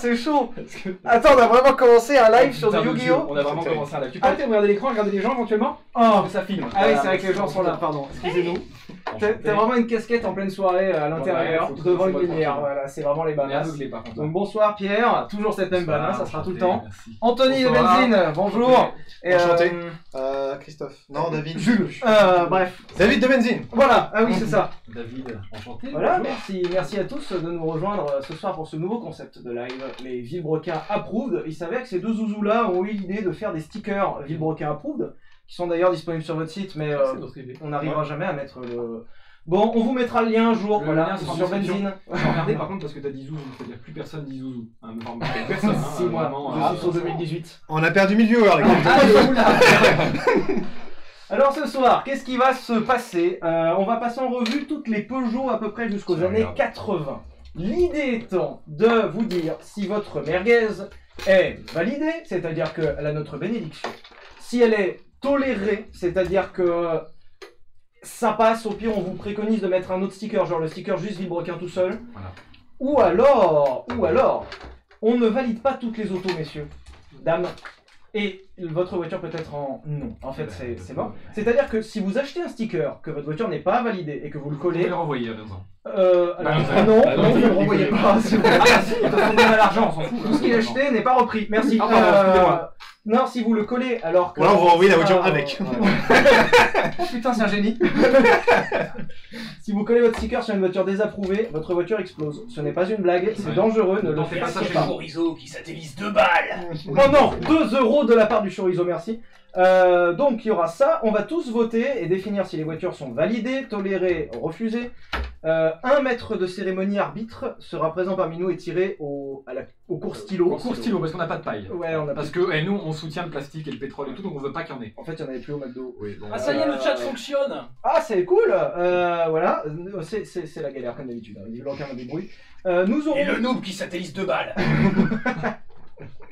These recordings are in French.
Ah, c'est chaud Attends, on a vraiment commencé un live sur du Yu-Gi-Oh On a vraiment commencé un live. Tu peux arrêter de regarder l'écran, regarder les gens éventuellement? Oh Ça filme. Ah oui, c'est vrai que les gens sont là, pardon, excusez-nous. T'as vraiment une casquette en pleine soirée euh, à l'intérieur, faut devant une lumière, tranquille. voilà, c'est vraiment les On est bananes. aveuglés par contre. Donc bonsoir Pierre, toujours cette même banane, ça sera tout le temps. Merci. Anthony de Bonsoir. Benzine, bonjour. Et, Enchanté. euh, Euh, Christophe. Non, David. Jules. Euh, bref, David de Benzine. voilà, ah oui c'est ça. David, enchanté. Voilà, bonjour. merci, merci à tous de nous rejoindre euh, ce soir pour ce nouveau concept de live, les Villebrequins Approved. Il s'avère que ces deux zouzous-là ont eu l'idée de faire des stickers Villebrequins Approved, qui sont d'ailleurs disponibles sur votre site, mais euh, notre idée. on n'arrivera jamais à mettre le... Bon, on vous mettra le lien un jour, Le voilà, lien sur. Benzine. J'ai regardé par contre parce que t'as dit zouzou, c'est-à-dire plus personne dit zouzou. Hein, personne, hein, Si moi, vraiment, je euh, suis sur 2018. On a perdu 1000 viewers, les gars. Ah. Alors ce soir, qu'est-ce qui va se passer? Euh, On va passer en revue toutes les Peugeot à peu près jusqu'aux années regarde. 80. L'idée étant de vous dire si votre merguez est validée, c'est-à-dire qu'elle a notre bénédiction. Si elle est tolérée, c'est-à-dire que ça passe, au pire on vous préconise de mettre un autre sticker, genre le sticker juste vilebrequin tout seul. Voilà. Ou alors, ou alors, on ne valide pas toutes les autos, messieurs, dames. Et votre voiture peut être en non. En fait, c'est c'est mort. C'est-à-dire que si vous achetez un sticker, que votre voiture n'est pas validée et que vous le Vous pouvez collez, le renvoyer à besoin. euh, alors, Bah, non, bah, non, non, vous ne le il renvoyez pas. Ah si, de toute façon, on a l'argent, on s'en fout. Tout ce qu'il a acheté n'est pas repris. Merci. Ah, pardon, Euh, excusez-moi. Non, si vous le collez alors que. Ou alors vous renvoyez la voiture Ah, avec. oh putain, c'est un génie. si vous collez votre sticker sur une voiture désapprouvée, votre voiture explose. Ce n'est pas une blague, c'est Ouais. dangereux, ne le faites pas faites ça chez chorizo qui satellise deux balles. Oh non, 2 euros de la part du chorizo, merci. Euh, donc il y aura ça, on va tous voter et définir si les voitures sont validées, tolérées, refusées. Euh, un maître de cérémonie arbitre sera présent parmi nous et tiré au, à la- au cours stylo. Au cours stylo, parce qu'on n'a pas de paille. Ouais, on a Parce que eh, nous, on soutient le plastique et le pétrole et tout, donc on veut pas qu'il y en ait. En fait, il y en avait plus au McDo. Oui, bon. Ah ça y est, le chat Euh, fonctionne. Ah, c'est cool euh, Voilà, c'est- c'est c'est la galère comme d'habitude. Hein. Il manque un débrouille. Euh, nous aurons... Et le noob qui satellise deux balles.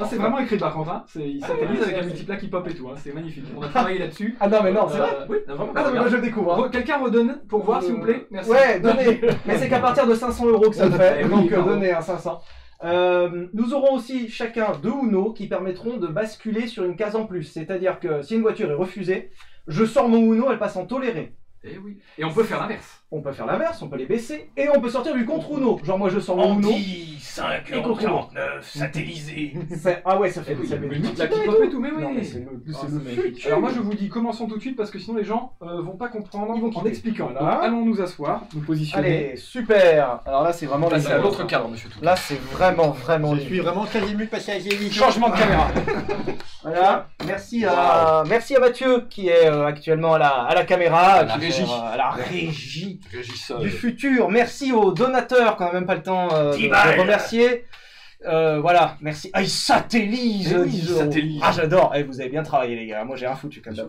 Ah, c'est vraiment écrit par contre, hein. C'est- il satellise avec un multiplat qui pop et tout, hein. c'est magnifique. On a travaillé là-dessus. Ah non, mais non, c'est vrai Euh, Oui, non, vraiment. Ah non, mais moi je le découvre. hein. Quelqu'un redonne pour voir, s'il vous plaît? Merci. Ouais, donnez. Mais c'est qu'à partir de 500 euros que ça le fait. Eh donc euh, donnez un 500. Euh, nous aurons aussi chacun deux Uno qui permettront de basculer sur une case en plus. C'est-à-dire que si une voiture est refusée, je sors mon Uno, elle passe en toléré. Et oui. Et on peut faire l'inverse. On peut faire l'inverse, on peut les baisser, et on peut sortir du contre Uno. Genre moi je sors mon Uno. Anti 5 Et contre 49 satellisé. Ah ouais, ça fait, ça fait multiplat multiples qui et tout. et tout, mais oui. Non mais c'est le, c'est. Alors moi je vous dis commençons tout de suite parce que sinon les gens euh, vont pas comprendre Ils vont en quitter. expliquant. Voilà. Donc, allons nous asseoir, nous positionner. Allez, super. Alors là c'est vraiment la à l'autre cadre, monsieur tout. Là c'est vraiment vraiment Je suis vraiment très ému de passer à. Changement de caméra. Voilà, merci à, merci à Mathieu qui est euh, actuellement à la, à la caméra, À la qui régie. gère, euh, à la régie Régisseur. du futur. Merci aux donateurs qu'on n'a même pas le temps euh, de, remercier. Euh, voilà, merci. Ah, il satellise, Eh oui, 10 il euros. satellise. Ah, j'adore. Eh, vous avez bien travaillé, les gars. Moi, j'ai rien foutu comme d'hab.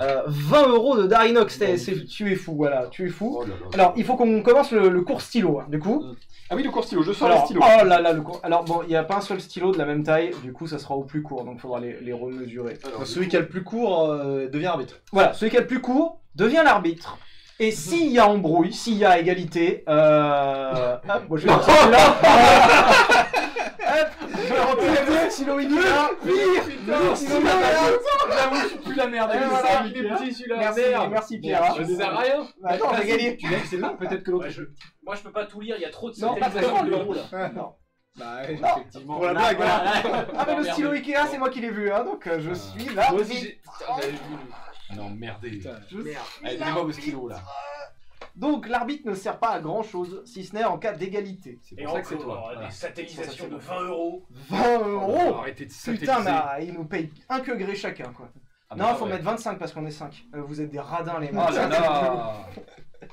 Euh, 20 euros de Darinox. c'est- Tu es fou, voilà. Tu es fou. Alors, il faut qu'on commence le, le cours stylo, hein, du coup. Ah oui, le court stylo, je sors Alors, le stylo. oh là là, le cours. Alors, bon, il n'y a pas un seul stylo de la même taille. Du coup, ça sera au plus court. Donc, il faudra les, les remesurer. Celui qui a le plus court euh, devient arbitre. Voilà, celui qui a le plus court devient l'arbitre. Et s'il y a embrouille, s'il y a égalité, euh... hop, moi je vais. Hop, je vais remplir le stylo Ikea. Le stylo Ikea. J'avoue, je suis plus la merde. Il est petit celui-là. Merci, Pierre. Je sert à rien. Bah, Attends, on a gagné. Tu lèves celle-là, peut-être que l'autre. Ouais, je- Moi je peux pas tout lire, il y a trop de Non, pas satellisation très de bureau là. Non. Bah, ouais, Non. effectivement. Pour la Là, blague, voilà. Ah mais le stylo Ikea, c'est moi qui l'ai vu, hein, donc euh, je suis là. Moi aussi, j'avais vu. Ah non, merdez. Je suis Allez, là. donnez-moi vos stylos là. Donc l'arbitre ne sert pas à grand chose, si ce n'est en cas d'égalité. C'est Et pour ça que c'est encore, toi. euh, des satellisations de c'est 20 euros. 20 euros Arrêtez de Putain, mais ah, ils nous payent un que gré chacun, quoi. Ah, non, bah, faut ouais. mettre 25 parce qu'on est 5. vous êtes des radins, les Oh mecs. là là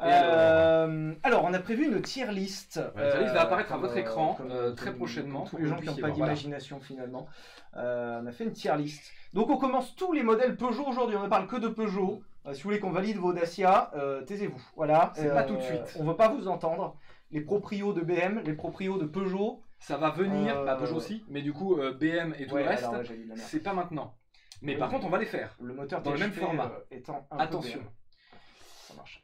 Euh, alors, on a prévu une tier list. Ouais, la tier list va euh, apparaître à votre comme, écran, comme- euh, très prochainement, Tous pour les gens qui n'ont pas d'imagination, finalement. Euh, on a fait une tier list. Donc, on commence tous les modèles Peugeot aujourd'hui. On ne parle que de Peugeot. Euh, si vous voulez qu'on valide vos Dacia, euh, taisez-vous. Voilà. C'est pas tout de suite. On veut pas vous entendre. Les proprios de BM, les proprios de Peugeot. Ça va venir, Euh, bah Peugeot aussi, mais du coup euh, BM et tout Ouais, le reste, ouais, c'est pas maintenant. Mais Oui, par contre, on va les faire. Le moteur Dans le même format. euh, étant un Attention. peu BM. Ça marche.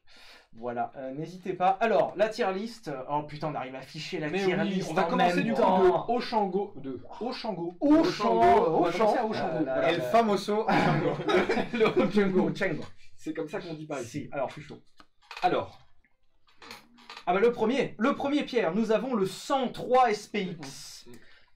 Voilà, euh, n'hésitez pas. Alors, la tier list. Oh putain, on arrive à afficher la Mais tier oui, list. on va en commencer même du coup de Ochango. De Ochango. Auchan, On va Auchan. commencer à Ochango. Euh, Voilà. là, El famoso Django, Django. C'est comme ça qu'on dit par ici. Si, alors je suis chaud. Alors, Ah bah le premier, le premier Pierre, nous avons le 103 SPX.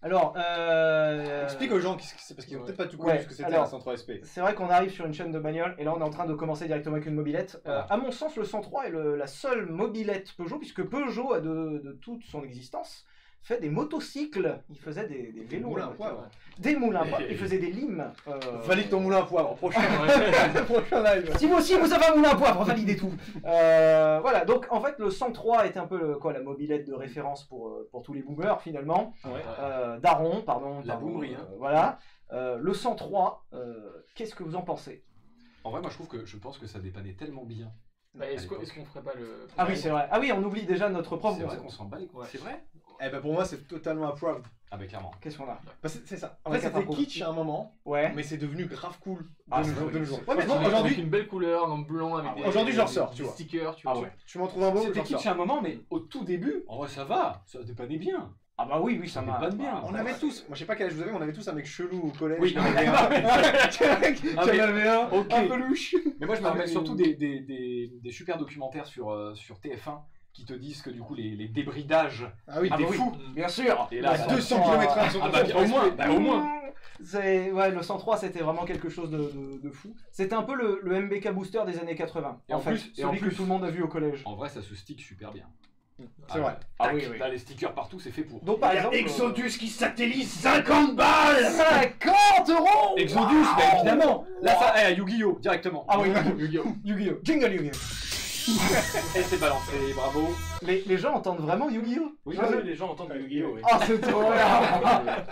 Alors, euh... Explique aux gens qu'est-ce que c'est parce qu'ils ont Ouais. peut-être pas tout connu Ouais, ce que c'était un 103 SP. C'est vrai qu'on arrive sur une chaîne de bagnole et là on est en train de commencer directement avec une mobilette. Euh, Ah. à mon sens, le 103 est le- la seule mobilette Peugeot puisque Peugeot a de, de toute son existence fait des motocycles. Il faisait des, des vélos, moulins à poivre. des moulins à poivre. Il faisait des limes. euh, Valide ton moulin à poivre, prochain, prochain live. Si vous aussi vous avez un moulin à poivre, validez tout. Euh, voilà, donc en fait le 103 était un peu le- quoi, la mobilette de référence pour, euh, pour tous les boomers finalement. Euh, Daron, pardon. La pardon, boomerie, hein. euh, voilà. Euh, le 103, euh, qu'est-ce que vous en pensez? En vrai, moi je trouve que je pense que ça dépannait tellement bien. Bah, Est-ce qu'on qu'on ferait pas le. Ah oui, c'est vrai. Ah oui, on oublie déjà notre prof. C'est vrai qu'on s'en bat les. C'est vrai Eh ben pour moi c'est totalement approved. Ah bah clairement. Qu'est-ce qu'on a c'est c'est ça. En fait c'était kitsch à un moment, Ouais. mais c'est devenu grave cool de Ah, nos jours- de nos c'est- jours. Ouais, mais aujourd'hui, Avec une belle couleur, en blanc, avec Ah des. ouais. Aujourd'hui, j'en des- sors, des tu vois. stickers, tu Ah vois. ouais. tu m'en trouves un beau, C'était kitsch à un moment, mais au tout début, en vrai ça va, ça dépannait bien. Ah bah oui, oui, ça m'a. dépanne bien. On avait tous, moi je sais pas quel âge vous avez, mais on avait tous un mec chelou au collège. Oui. qui en avait un. Qui en Ah, mais- avait un, un peu louche. Mais moi je me Ah, rappelle surtout des, des, des, des super documentaires sur, euh, sur TF1 qui te disent que du coup les, les débridages Ah oui, Ah des bah oui, fous. bien sûr. Et là, Le ça- 200 103, km/h Ah bah, au moins, bah, au moins. C'est ouais, le 103 c'était vraiment quelque chose de, de- de fou. C'était un peu le, le MBK booster des années 80. Et en fait, plus- et en celui que tout le monde a vu au collège. En vrai ça se stick super bien. C'est vrai. Ah Tac, oui, oui. Là les stickers partout c'est fait pour. Donc par exemple, Exodus qui satellise 50 balles 50 euros. Exodus, bah évidemment Là ça, eh, Yu-Gi-Oh! directement. Ah oui, Yu-Gi-Oh! Yu-Gi-Oh, jingle Yu-Gi-Oh. Et c'est balancé, bravo. Les, les gens entendent vraiment Yu-Gi-Oh? Oui, Ah, oui, les gens entendent Yu-Gi-Oh! oui. Ah c'est trop bien.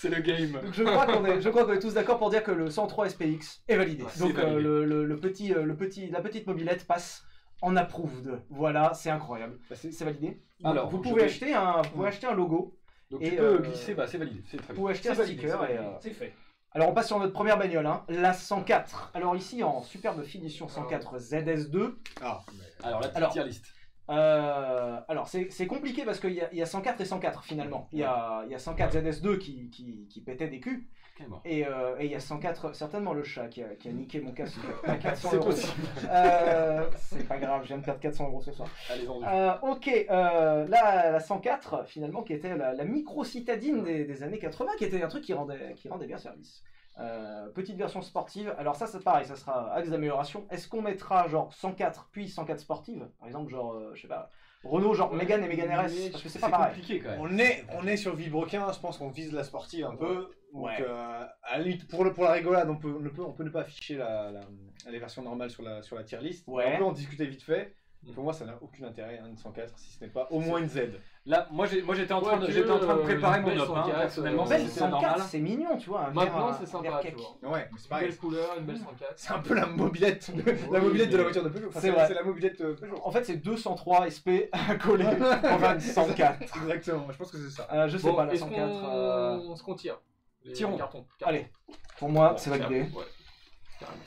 C'est le game. Donc je crois qu'on est, je crois qu'on est tous d'accord pour dire que le 103 SPX est validé. Ouais, Donc euh, validé. le, le- le petit, euh, le petit, la petite mobilette passe en approved. Voilà, c'est incroyable. Bah, c'est- validé. Alors, vous pouvez vais- acheter un, vous pouvez acheter un logo. Donc Et, tu peux euh, glisser, bah c'est validé, très Vous pouvez acheter un validé, sticker. c'est Et, euh, c'est fait. Alors on passe sur notre première bagnole, hein, la 104. Alors ici en superbe finition 104 ZS2. Ah, Alors la petite Alors- tier list. Euh, alors c'est compliqué parce qu'il y, a- il y a 104 et 104 finalement. Il y a, il y a 104 ZS2 qui, qui, qui pétait des culs. Euh, et il y a 104, certainement le chat qui a, qui a niqué mon casque à 400 C'est euros. possible. Euh, c'est pas grave, je viens de perdre 400 euros ce soir. Allez. Euh, ok, euh, là, la 104, finalement, qui était la, la micro-citadine des, des années 80, qui était un truc qui rendait, qui rendait bien service. Euh, petite version sportive, alors ça c'est pareil, ça sera axe d'amélioration. Est-ce qu'on mettra genre 104 puis 104 sportive Par exemple, genre, euh, je sais pas, Renault, genre Mégane et Mégane RS, parce que c'est pas pareil. compliqué quand même. On est, on est sur Villebrequin, je pense qu'on vise la sportive un peu. Donc, Ouais. euh, à la limite, pour, le, pour la rigolade, on peut, on, peut, on peut ne pas afficher la, la- les versions normales sur la, sur la tier list. Ouais. On peut en discuter vite fait. Mm. Pour moi, ça n'a aucun intérêt, hein, une 104, si ce n'est pas au moins une Z. Là, moi j'ai- moi, j'étais en, train de- j'étais en train de euh, préparer une mon op, hein, 104, personnellement. euh, Belle si c'est 104, normal. c'est mignon, tu vois. un Maintenant, c'est un sympa, tu vois. Ouais, mais c'est Une pareil. belle couleur, une belle 104. C'est un peu la mobilette, de, la mobilette de la voiture de Peugeot. Enfin, C'est vrai. c'est la mobilette euh, Peugeot. En fait, c'est 203 SP collés en une 104. Exactement, je pense que c'est ça. Euh, je sais Bon, pas, la est-ce 104. euh, qu'on tire? Tirons. Allez, pour moi, c'est validé. Carrément.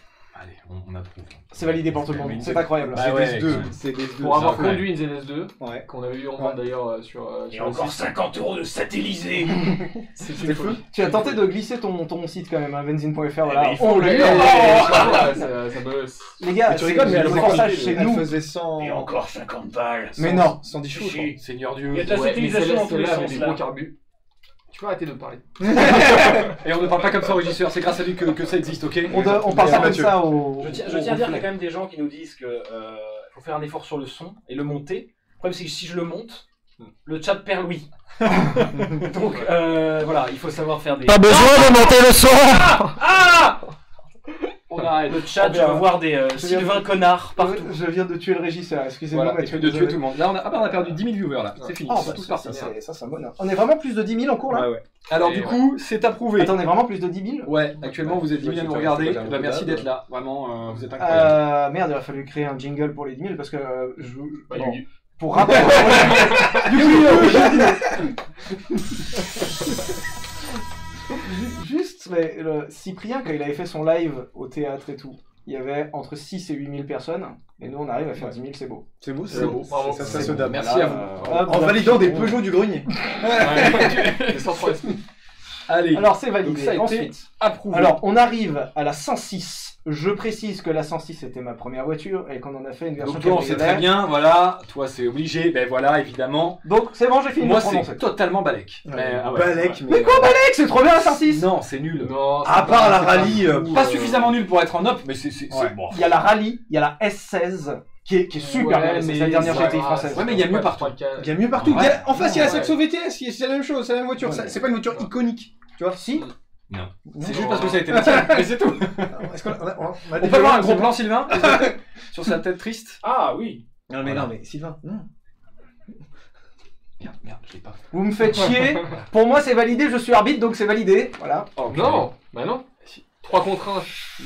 Allez, on, on approuve. C'est validé pour tout le monde. C'est incroyable. Bah c'est ouais. C'est des deux. Pour avoir ça, ouais. conduit une ZS2, Ouais. qu'on avait eu en vente d'ailleurs euh, sur, euh, Et sur le encore site, 50 euros de satellisé c'est fou. folie. Tu as tenté de glisser ton, ton site quand même, hein, benzine.fr. Eh Voilà. ben, On le l'a eu. dire. Oh ça, ça, ça bosse. Les gars, Mais tu rigoles, mais le faisait- forçage chez nous. faisait 100. Et encore 50 balles Mais non. 110 chevaux. Seigneur Dieu. Il y a de la satellisation dans tous les sens des là. gros carbus. Tu peux arrêter de parler. Et on ne parle pas comme ça au régisseur, c'est grâce à lui que, que ça existe, ok On, doit- on parle pas comme Mathieu. ça au. Je tiens, au- au à dire qu'il y a quand même des gens qui nous disent que euh, faut faire un effort sur le son et le monter. Le problème c'est que si je le monte, le chat perd Louis. Donc euh, voilà, il faut savoir faire des. besoin de monter le son Ah On arrête. Le chat, Oh, je bien. veux voir des euh, Je Sylvain Connard partout. Je viens de tuer le régisseur, excusez-moi Voilà, Mathieu. de tuer tout le monde. Là, on a, ah bah, on a perdu 10 000 viewers là, c'est fini, Ah, c'est tous partis. ça, ça. On est vraiment plus de 10 000 en cours là Ouais, ouais. Alors Et du ouais. coup, c'est approuvé. Attends, on est vraiment plus de 10 000 Ouais, actuellement vous êtes 10 000 à nous regarder. Bah, merci d'être là, vraiment, euh, vous êtes incroyables. Euh, merde, il a fallu créer un jingle pour les 10 000 parce que euh, je, Bah, pour rappel, Ju- juste, mais le Cyprien quand il avait fait son live au théâtre et tout, il y avait entre 6 et 8 000 personnes. Et nous, on arrive à faire 10 000, c'est beau. C'est beau, C'est beau. Bravo. Ça, ça se. Merci à vous. Euh, hop, En validant des Peugeot du grenier. Les 103 SP. Allez, Alors, c'est Donc validé. ça a été Ensuite, approuvé. alors, on arrive à la 106. Je précise que la 106 était ma première voiture et qu'on en a fait une version donc toi, on sait très bien, voilà, toi c'est obligé, ben voilà, évidemment. Donc, c'est bon, j'ai fini Moi c'est totalement Balek. Mais, ah ouais, Balek, ouais. mais. Mais quoi, Balek C'est trop bien la 106 Non, c'est nul. Non, À part pas- la rallye, pas euh, Pas suffisamment nul pour être en op, mais c'est bon. Il y a la Rallye, il y a la S16 qui est, qui est super Ouais, bien. C'est mais la dernière GTI française. Ouais, mais il y a mieux partout. Il y a mieux partout. En face, il y a la. Saxo VTS, c'est la même chose, c'est la même voiture. C'est pas une voiture iconique. Tu vois Si C'est juste parce que ça a été le tien, mais c'est tout. Est-ce qu'on a- on a- on a On des peut avoir un gros plan, Sylvain Sur sa tête triste Ah oui. Non, mais non, mais Sylvain, non. Merde, merde, je l'ai pas. Vous me faites chier. Pour moi, c'est validé. Je suis arbitre, donc c'est validé. Voilà. Oh, Non, bah non. 3 contre 1.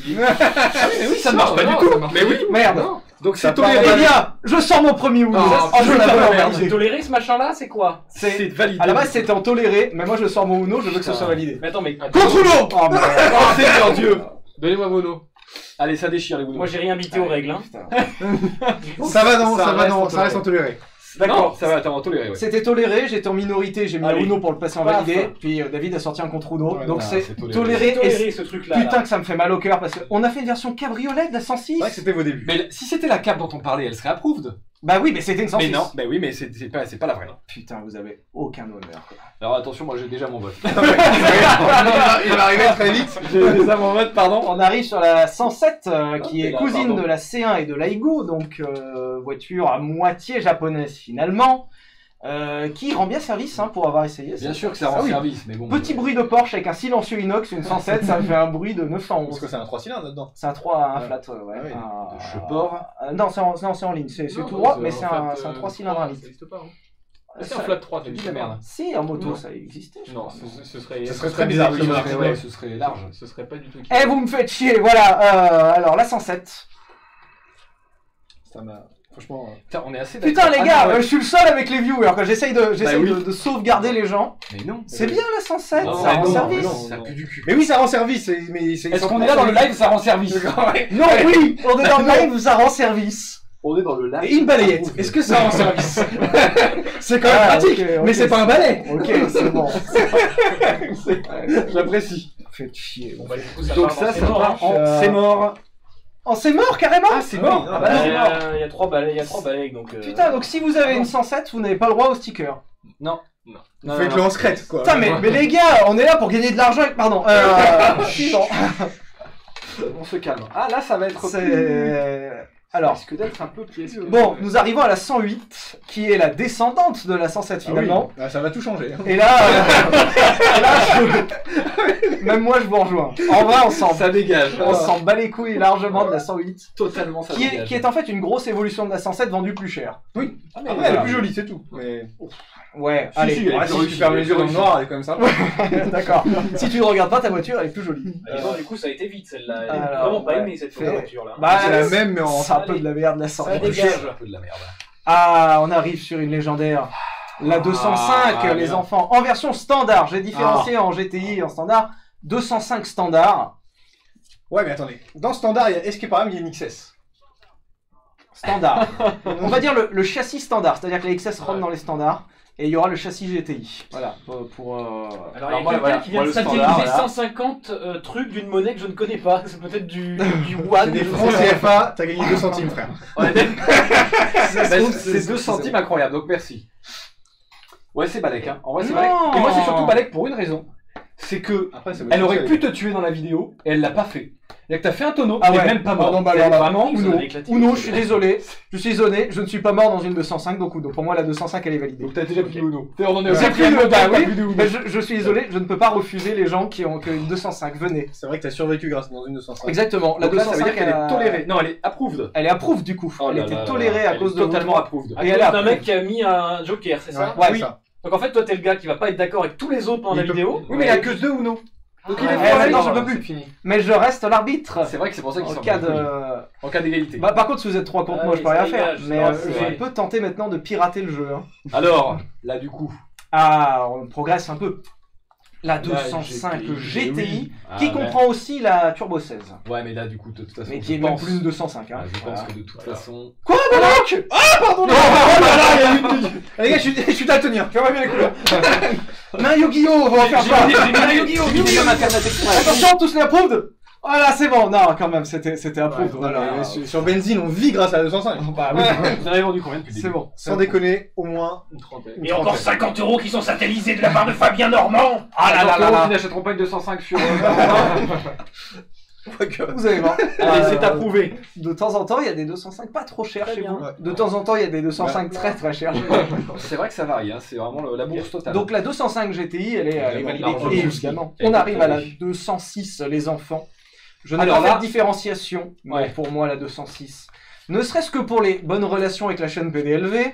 mais oui, ça ne marche pas du tout. Mais oui, Merde. Non. Donc c'est toléré. Eh bien, je sors mon premier Uno. Oh, Oh, je l'avais. Toléré ce machin-là, c'est quoi C'est validé. À la base, c'était en toléré, mais moi, je sors mon Uno. Je veux que ce soit validé. Mais attends, mais Contre Uno Oh. Oh, Seigneur Dieu Donnez-moi vos noms. Allez, ça déchire les bouts. moi j'ai rien bité aux règles. Hein. Ça va, non, Ça va, reste non, ça reste en toléré. D'accord, ça va, t'as toléré, ouais. C'était toléré, j'étais en minorité, j'ai mis Allez. Uno pour le passer en validé, puis euh, David a sorti un contre Uno, Ouais, donc c'est toléré. toléré, et Toléré ce truc-là. putain là. que ça me fait mal au cœur parce qu'on a fait une version cabriolet de la 106. C'est vrai que c'était vos débuts. Mais si c'était la cape dont on parlait, elle serait approved. Bah oui, mais c'était une 106. Mais non, bah oui, mais c'est c'est pas, c'est pas la vraie. Putain, vous avez aucun honneur. quoi. Alors attention, moi j'ai déjà mon vote. il va arriver très vite. j'ai déjà mon vote, pardon. On arrive sur la 107 euh, qui est là, cousine pardon. de la C1 et de l'Aigo, donc euh, voiture à moitié japonaise finalement, euh, qui rend bien service hein, pour avoir essayé. Bien sûr que ça rend Ah oui. service, mais bon. Petit bruit de Porsche avec un silencieux inox, une 107, ça me fait un bruit de Parce 911. que c'est un 3 cylindres là-dedans. C'est un 3 un Ouais. flat, euh, ouais. Ah oui. un- Cheport. Euh, non, c'est en, non, c'est en ligne, c'est tout droit, mais c'est un, un euh, 3 cylindres à Ça litre. n'existe pas. hein. C'est ça- un flat 3, C'est t'as de dit la merde. Si, en moto, Non. ça existait. je Non, crois. ce, ce serait. Ce serait très bizarre, Ce serait, ouais. ouais, ce serait large. Ce serait pas du tout. Eh, vous me faites chier, voilà. euh, alors, la 107. Ça m'a. Franchement. euh, Putain, on est assez Putain, les gars, Ah, ouais. euh, je suis le seul avec les viewers. Quand j'essaye de, j'essaye oui. de, de sauvegarder les gens, Mais non. c'est bien la 107, Non, ça rend non, service. mais non, ça pue du cul. Mais oui, ça rend service. Mais. Est-ce qu'on est là dans le live, ça rend service Non, oui, on est dans le live ça rend service. On est dans le live. Et une balayette. Est-ce que ça rend service C'est quand même Ah, pratique, mais c'est pas un balai. Ok, c'est bon. J'apprécie. Faites chier. Bon, bah, du coup, ça Donc ça, ça c'est mort, part en c'est mort. Oh, c'est mort carrément Ah, c'est mort. oui, Ah non, bah non, Euh, c'est mort. Il y a trois balais, il y a trois balais, donc. euh, Putain, donc si vous avez une 107, vous n'avez pas le droit au sticker. Non, Faites-le en secrète, quoi. Putain, mais, mais les gars, on est là pour gagner de l'argent. avec- Pardon. Euh, putain. On se calme. Ah là, ça va être. C'est. Alors, risque d'être un peu piégé. bon, nous arrivons à la 108, qui est la descendante de la 107 Ah oui. finalement. Ah, ça va tout changer. Et là, euh, là, je- même moi je vous rejoins. En vrai, on s'en Ça dégage. on s'en bat les couilles largement de la 108, Totalement, ça qui est, qui est en fait une grosse évolution de la 107 vendue plus cher. Ah, mais Après, elle voilà. est plus jolie, c'est tout. Mais. Ouais, Si, allez, si, elle est Ah, plus si tu fermes elle est les yeux plus dans le noir, elle est même sympa. d'accord. Si tu ne regardes pas ta voiture, elle est plus jolie. Bon, du coup, ça a été vite celle-là. Elle a Alors, vraiment pas ouais. aimé cette Fait- voiture-là. Bah, C'est la même, mais en. C'est un peu de la merde la Ça 108. dégage. un peu de la merde. Ah, on arrive sur une légendaire. La 205, Ah, les bien. enfants, en version standard. J'ai différencié en GTI et en standard. 205 standard. Ouais, mais attendez. Dans standard, il y a Escape Arm, il y a une XS. Standard. on va dire le, le châssis standard, c'est-à-dire que les XS rentrent dans les standards. Et il y aura le châssis GTI. Voilà, pour. pour, euh, Alors, Alors, il y a quelqu'un voilà, qui vient de satelliser standard, là. 150 euh, trucs d'une monnaie que je ne connais pas. C'est peut-être du, du des francs. CFA, t'as gagné 2 centimes, frère. Bah, c'est c'est- 2 c'est- centimes incroyables, donc merci. Ouais, c'est Balek, hein. En vrai, c'est. Balek. Et moi, c'est surtout Balek pour une raison. C'est que Après, c'est elle aurait pu te tuer dans la vidéo et elle l'a pas fait. Et que t'as fait un tonneau, Ah t'es ouais. même pas mort. Ah non, bah est là, vraiment Uno. Uno, je suis désolé. Je suis désolé, je ne suis pas mort dans une 205, donc Uno. Pour moi, la 205, elle est validée. Donc t'as déjà pris Uno. T'es- On en est au J'ai pris le bah oui, Uno. mais je, je suis désolé, je ne peux pas refuser les gens qui ont que une 205. Venez. C'est vrai que t'as survécu grâce dans une 205. Exactement. La Donc là, ça veut 205, dire qu'elle elle a- est tolérée. Non, elle est approved. Elle est approuve du coup. Oh elle là était tolérée là. à Elle cause est de totalement approved. Et elle a d'un approuvé. mec qui a mis un joker, c'est ça Ouais, ça. Donc en fait, toi, t'es le gars qui va pas être d'accord avec tous les autres pendant la vidéo. Oui, mais il a que deux Uno. Donc il est ouais, foiré. non, je peux c'est plus. fini. Mais je reste l'arbitre. C'est vrai que c'est pour ça qu'ils En sont cas de. En cas d'égalité. Bah, par contre, si vous êtes trois contre Ah moi, je peux rien faire. Mais euh, je peux tenter maintenant de pirater le jeu. hein. Alors, là du coup, Ah, on progresse un peu. la 205 GTI, oui. qui Ah, comprend aussi la Turbo 16, Ouais, mais là, du coup, de toute façon. mais qui est pense- même plus une 205. Hein. Ah, je pense que de toute façon. Quoi, Ah, pardon, non, oh y a une- Les gars, je suis, je suis Main Yu-Gi-Oh! On va en faire pas j'ai mis un Yu-Gi-Oh! Internet Express. Attention, tous les approved Voilà, c'est bon. Non, quand même, c'était c'était approved. Voilà. sur, sur benzine, on vit grâce à la 205. Bah oui, Vous en avez vendu combien depuis c'est bon. Sans déconner, au moins Une trentaine. Et encore trentaine. 50 euros qui sont satellisés de la part de Fabien Normand Ah là là là qui n'achèteront pas une 205 sur. euh. Vous allez voir. Allez, Euh, c'est approuvé. De temps en temps, il y a des 205 pas trop chers chez bien. vous. Ouais. De temps en temps, il y a des 205 très très chers. C'est vrai que ça varie, hein, c'est vraiment le- la bourse totale. Donc la 205 GTI, elle est, elle est Évidemment, validée. Et on arrive à la validée. 206, les enfants. Je n'ai Alors pas fait de différenciation, mais Ouais. pour moi la 206. Ne serait-ce que pour les bonnes relations avec la chaîne PDLV.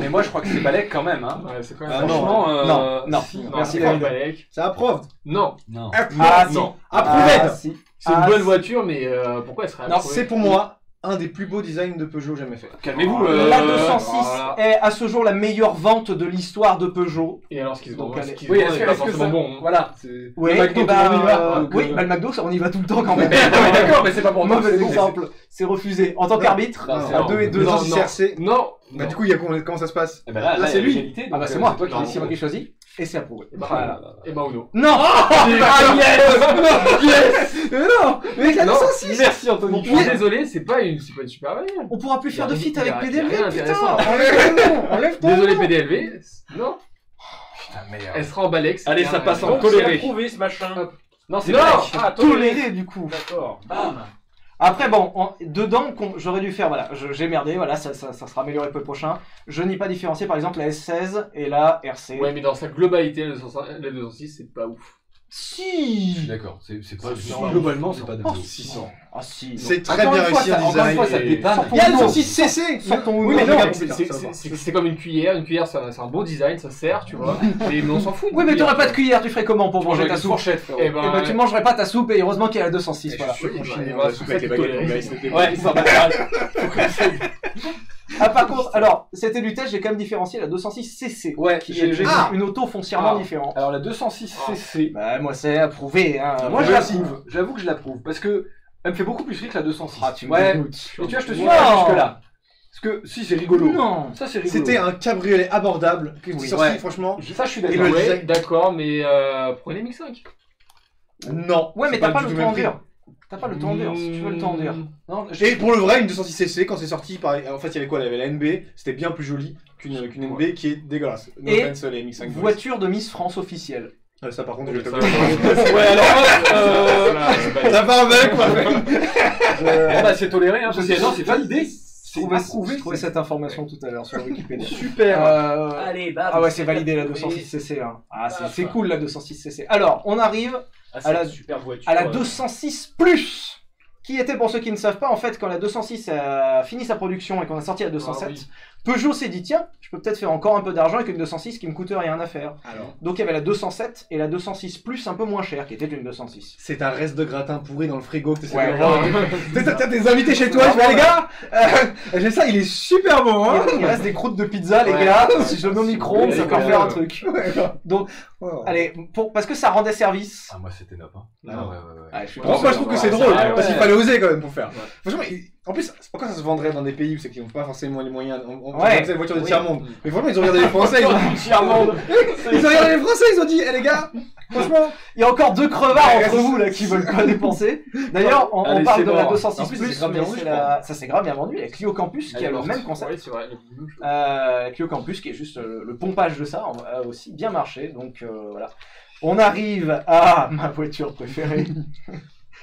Mais moi, je crois que c'est Balek quand même. Hein. Ouais, c'est quand Ah, même. non. Franchement, euh, Non, non. si, Non, Merci, c'est. Balek. C'est approuvé. Non, Non. Ah, si. non. Approuvé. Ah, si. C'est une Ah, bonne voiture, mais euh, pourquoi elle serait Non, c'est pour moi un des plus beaux designs de Peugeot jamais fait. Calmez-vous. Euh, La euh, 206 voilà. est à ce jour la meilleure vente de l'histoire de Peugeot. Et alors, ce qui se Donc, vend, elle ce est- Oui, est-ce que, forcément ça... bon. hein. Voilà. c'est- Oui, Le McDo, tout le monde y bah, va, euh, donc, oui, euh, bah, le McDo, ça, on y va tout le temps quand même. D'accord, mais c'est pas pour moi. Mauvais c'est- exemple, c'est refusé. En tant qu'arbitre, c'est à non. 2 et 2 Deux Non, ans non. CRC. Non, Bah, du coup, il y a comment, ça se passe Eh ben là, c'est lui. Ah bah c'est euh, moi, toi qui c'est moi qui choisis, et c'est approuvé. Et bah, Voilà. Et bah, Uno. Non Ah yes Mais non Mais la Non, 206 Merci Anthony. Je Oui. suis désolé, c'est pas une, c'est pas une super valise. On pourra plus faire de a- avec PDLV, putain. Enlève ton nom Enlève ton Désolé PDLV. Non. Putain, merde. Elle sera en Balex. Allez, ça passe en coléré. approuvé ce machin. Non, c'est Non. Ah. Toléré du coup D'accord. Bam. Après bon, dedans, j'aurais dû faire, voilà, j'ai merdé, voilà, ça, ça, ça sera amélioré pour le prochain. Je n'ai pas différencié par exemple la S16 et la RC. Ouais, mais dans sa globalité, la 205 la 206, c'est pas ouf. Je suis Si d'accord, c'est c'est pas. C'est- Globalement, c'est pas de Oh, 600. Ah si C'est très bien réussi en Encore une fois, design. ça et- dépanne. Il y a le. 206 CC Sors ton Oui, mais non, Regarde, c'est- c'est- c'est c'est- c'est comme une cuillère. Une cuillère, c'est un, c'est un bon design, ça sert, tu vois. Mais, mais on s'en fout. Oui mais t'aurais pas de cuillère, tu ferais comment pour manger ta soupe fourchette, frérot. Eh Eh ben, ben tu mangerais pas ta soupe et heureusement qu'il y a la 206 voilà. Je suis voilà, c'est avec les ça baguettes, qui on va est essayer de- Ouais, ça va. Ah par contre, alors, c'était du test, j'ai quand même différencié la 206 CC. Ouais, Qui j'ai- est j'ai- Ah une auto foncièrement Ah. différente. Alors la 206 CC, Bah moi c'est approuvé hein. moi je l'approuve. J'avoue que je l'approuve parce que elle me fait beaucoup plus rire que la 206. Ah tu me ouais. dégoûtes. Et tu vois, je te suis Non. pas jusque là. Parce que si c'est rigolo. Non. Ça c'est rigolo. C'était un cabriolet abordable Oui. sorti, Ouais. franchement. Ça je suis d'accord. Ouais, d'accord, mais euh, prenez MX5. Non. Ouais mais t'as pas le même prix. dur. T'as pas le temps dur si tu veux le temps dur. Non, je- Et pour le vrai, une 206 CC, quand c'est sorti, pareil, en fait, il y avait quoi? Il y avait la NB, c'était bien plus joli qu'une qu'une NB qui est dégueulasse. No Et offense, les MX5 boys. Voiture de Miss France officielle. Ouais, ça, par contre, je te ça, le Ouais, alors euh, Ça part avec, quoi. euh, bah, c'est toléré, hein, parce que non, c'est validé. Je C'est trouvais, approuvé. je trouvais cette information tout à l'heure sur Wikipédia. Super. Euh, Allez, bam. Ah ouais, c'est validé la approuvé. 206 CC. Hein. Ah, c'est cool la 206 CC. Alors, on arrive À la- cette super voiture. à la euh, 206 Plus, qui était pour ceux qui ne savent pas, en fait, quand la 206 a fini sa production et qu'on a sorti la 207, Ah oui. Peugeot s'est dit tiens, je peux peut-être faire encore un peu d'argent avec une 206 qui me coûte rien à faire. Alors, Donc il y avait la 207 et la 206 Plus un peu moins chère, qui était une 206. c'est un reste de gratin pourri dans le frigo que t'essaies Ouais, de. T'as- des invités chez toi, je fais les gars, euh, j'ai ça, il est super bon, hein. Il reste des croûtes de pizza, les Ouais. gars. Si je le mets au micro-ondes, ça peut faire un truc. Ouais, Donc, allez, pour, parce que ça rendait service. Ah, moi c'était top. Hein. Non. Ah, ouais, ouais, ouais. Ah, je suis Moi, moi, je trouve que c'est drôle, parce qu'il fallait oser quand même pour faire. Franchement, il- en plus, pourquoi ça se vendrait dans des pays où c'est qu'ils n'ont pas forcément les moyens On, on Ouais. on disait voiture de Oui. tiers-monde. Mais franchement, ils ont regardé les Français, ils ont, ils ont regardé les Français, ils ont dit, eh les gars, franchement, Il y a encore deux crevards entre vous là qui veulent pas dépenser. D'ailleurs, on, parle de la mort. 206 En plus, grave mais vendu, la... ça c'est grave bien vendu. La Clio Campus qui a le même concept. Ouais, c'est vrai. le- Euh, Clio Campus qui est juste euh, le pompage de ça a aussi bien marché. Donc euh, voilà. On arrive à ma voiture préférée.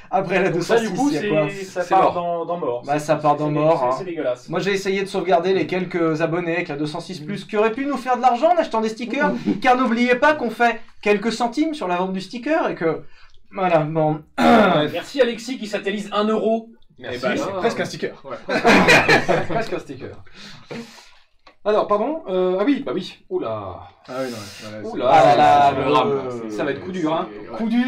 Après la Donc ça, 206, du coup, il y a quoi c'est- ça part mort. dans, dans mort. Bah, ça part dans mort, c'est- hein. Dégueulasse. Moi j'ai essayé de sauvegarder les quelques abonnés avec la 206 Plus qui auraient pu nous faire de l'argent en achetant des stickers. car n'oubliez pas qu'on fait quelques centimes sur la vente du sticker et que. Voilà, bon. Merci Alexis qui satellise 1 euro. eh bah, c'est presque un sticker. Presque un sticker. Alors, pardon. euh, ah oui, bah oui. Oula. Ah oui, non, Oula. Ah là là, c'est le- drame, là. C'est- Ça va être coup dur, hein. Coup dur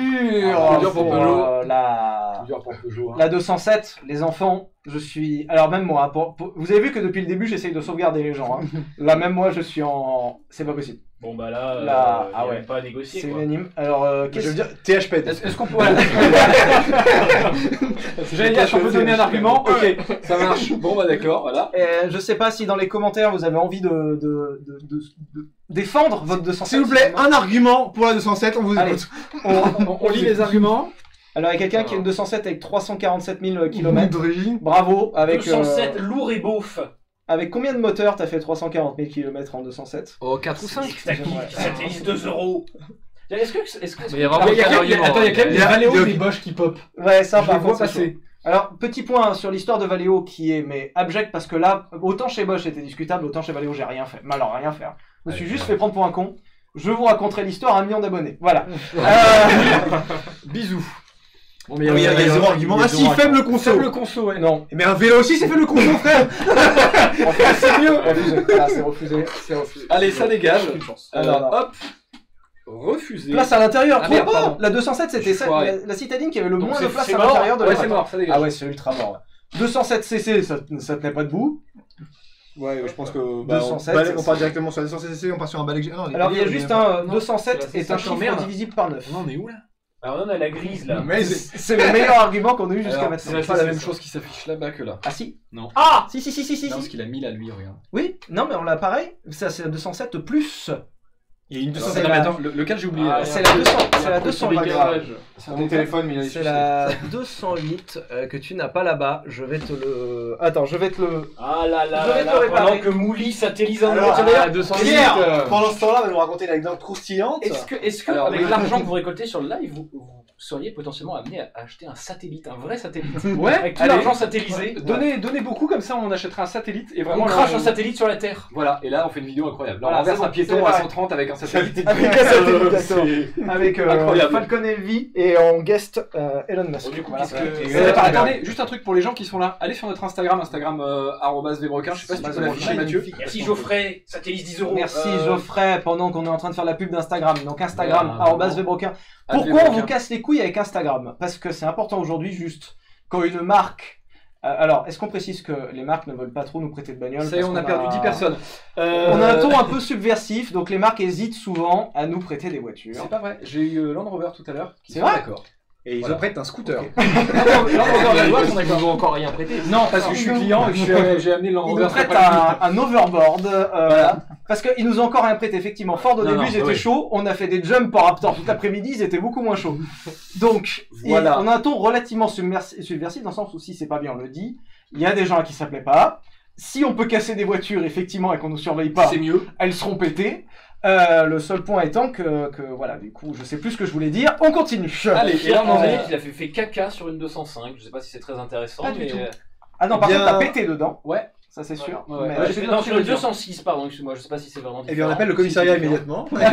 Ah, coup dur pour pour, Peugeot. euh, la... Coup dur pour Peugeot. hein. la 207, les enfants, je suis... Alors même moi, pour- pour- vous avez vu que depuis le début j'essaye de sauvegarder les gens. hein. Là même moi je suis en... C'est pas possible. Bon bah là, euh, Là, il ah ouais. pas à négocier. C'est quoi. unanime. Alors, euh, Je qu'est-ce veux dire, THP. Est-ce qu'on peut. J'allais dire, si on peut donner un argument, ok, ça marche. Bon, bah d'accord, voilà. Euh, je sais pas si dans les commentaires vous avez envie de, de, de, de- de défendre votre 207. S'il vous plaît, un argument pour la 207, on vous Allez. écoute. On, On, on lit les arguments. Alors, il y a quelqu'un qui a une 207 avec 347 000 km. Bravo. Avec, euh, 207, lourd et beauf. Avec combien de moteurs t'as fait 340 000 km en 207 Oh, 4 ou 5 Tactique, satellite 2 euros. Est-ce que. Est-ce que. Mais il y a vraiment Il y a aucun quand même- il y a- argument, Attends, il y a quand même Il des y a- Valéo des Bosch qui pop. Ouais, ça Je par les vois contre, c'est passer. chaud. Alors, petit point sur l'histoire de Valeo qui est mais abject parce que là, autant chez Bosch c'était discutable, autant chez Valeo j'ai rien fait. Mais alors, rien faire. Je me suis juste fait prendre pour un con. Je vous raconterai l'histoire à un million d'abonnés. Voilà. Euh, Bisous. Bon, Ah oui, Il y a il y a zéro argument. Ah si, faible conso. Faible conso, ouais. non. Mais un vélo aussi, c'est faible conso, frère. c'est mieux. Voilà, c'est refusé. C'est refusé. Allez, ça dégage. Euh, Alors, non. hop. Refusé. Place à l'intérieur. Ah. La 207 c'était la, la citadine qui avait le Donc moins c'est- de place c'est à mort l'intérieur de Ouais, la c'est boîte. mort, ça dégage. Ah ouais, c'est ultra mort. ouais. 207 cc, ça, ça tenait pas debout. Ouais, je pense que. Bah, on, 207, balai- on c'est- part directement sur la 207cc, on part sur un balai. Ah non, Alors il y a juste on un pas- euh, non. 207 c'est est un chiffre divisible par 9. On en est où là? Alors on a la grise là. Mais c'est- le meilleur argument qu'on a eu jusqu'à maintenant. C'est pas la même chose qui s'affiche là-bas que là. Ah si Ah Si si si si si. Non, parce qu'il a mis là, lui, regarde. Oui, non mais on l'a pareil. Ça c'est la 207 plus. Il y a une Alors, 207. c'est la- attends, le- lequel j'ai oublié Ah, là C'est la 200, c'est la 200 grave. C'est Mon téléphone. mais il a C'est la 208 euh, que tu n'as pas là-bas. Je vais te le. Attends, je vais te le. Ah là là Je vais là te là, réparer. pendant que Mouli satellise un Alors, autre. ah, 208, Pierre, euh, pendant ce temps-là, va nous raconter l'anecdote croustillante. Est-ce que, est-ce que Alors, avec oui. l'argent que vous récoltez sur le live, vous, vous seriez potentiellement amené à acheter un satellite, un vrai satellite Ouais, Avec tout allez. l'argent satellisé, Donnez, donnez beaucoup comme ça, on achètera un satellite et vraiment on crache un satellite sur la Terre. Voilà, et là on fait une vidéo incroyable. Là, Voilà, on c'est un piéton à vrai. 130 avec un satellite. Avec un satellite, Avec euh. Falcon Heavy et en guest euh, Elon Musk. Du coup, Voilà. que- Euh, Euh, attendez, juste un truc pour les gens qui sont là. Allez sur notre Instagram, Instagram euh, arobase Vebrequin. Je sais pas si tu peux l'afficher, Mathieu. Merci Geoffrey, satellite 10 euros. Merci Euh, Geoffrey pendant qu'on est en train de faire la pub d'Instagram. Donc Instagram. Vebroquin. À Pourquoi on vous casse les couilles avec Instagram Parce que c'est important aujourd'hui, juste quand une marque. euh, alors, est-ce qu'on précise que les marques ne veulent pas trop nous prêter de bagnole Ça y est, parce on a perdu 10 personnes. Euh, On a un ton un peu subversif, donc les marques hésitent souvent à nous prêter des voitures. C'est pas vrai, j'ai eu euh, Land Rover tout à l'heure. qui C'est sont vrai D'accord. Et ils Voilà. ont prêté un scooter. Encore rien prêté. Non, parce que je suis client et j'ai amené le Land Ils nous prêtent un, un overboard, euh, voilà. parce qu'ils nous ont encore rien prêté. Effectivement, Ford au Non, début non, ils étaient oui. chauds, on a fait des jumps par Raptor tout l'après-midi, ils étaient beaucoup moins chauds. Donc, Voilà. on a un ton relativement subversif dans le sens où si c'est pas bien on le dit, il y a des gens à qui ça plaît pas. Si on peut casser des voitures effectivement et qu'on nous surveille pas, mieux. elles seront pétées. Euh, le seul point étant que, que voilà, du coup, je sais plus ce que je voulais dire. On continue. Allez, et Pierre là on en André, est. il a fait, fait caca sur une 205. Je sais pas si c'est très intéressant. Pas du mais... tout. euh, Ah non, par Bien- contre, t'as pété dedans. Ouais. Ça c'est sûr. Ouais, ouais. Mais- Ouais, j'ai fait- non, sur le 206, pardon, excuse-moi, je sais pas si c'est vraiment Et bien différent. on appelle le commissariat immédiatement. Va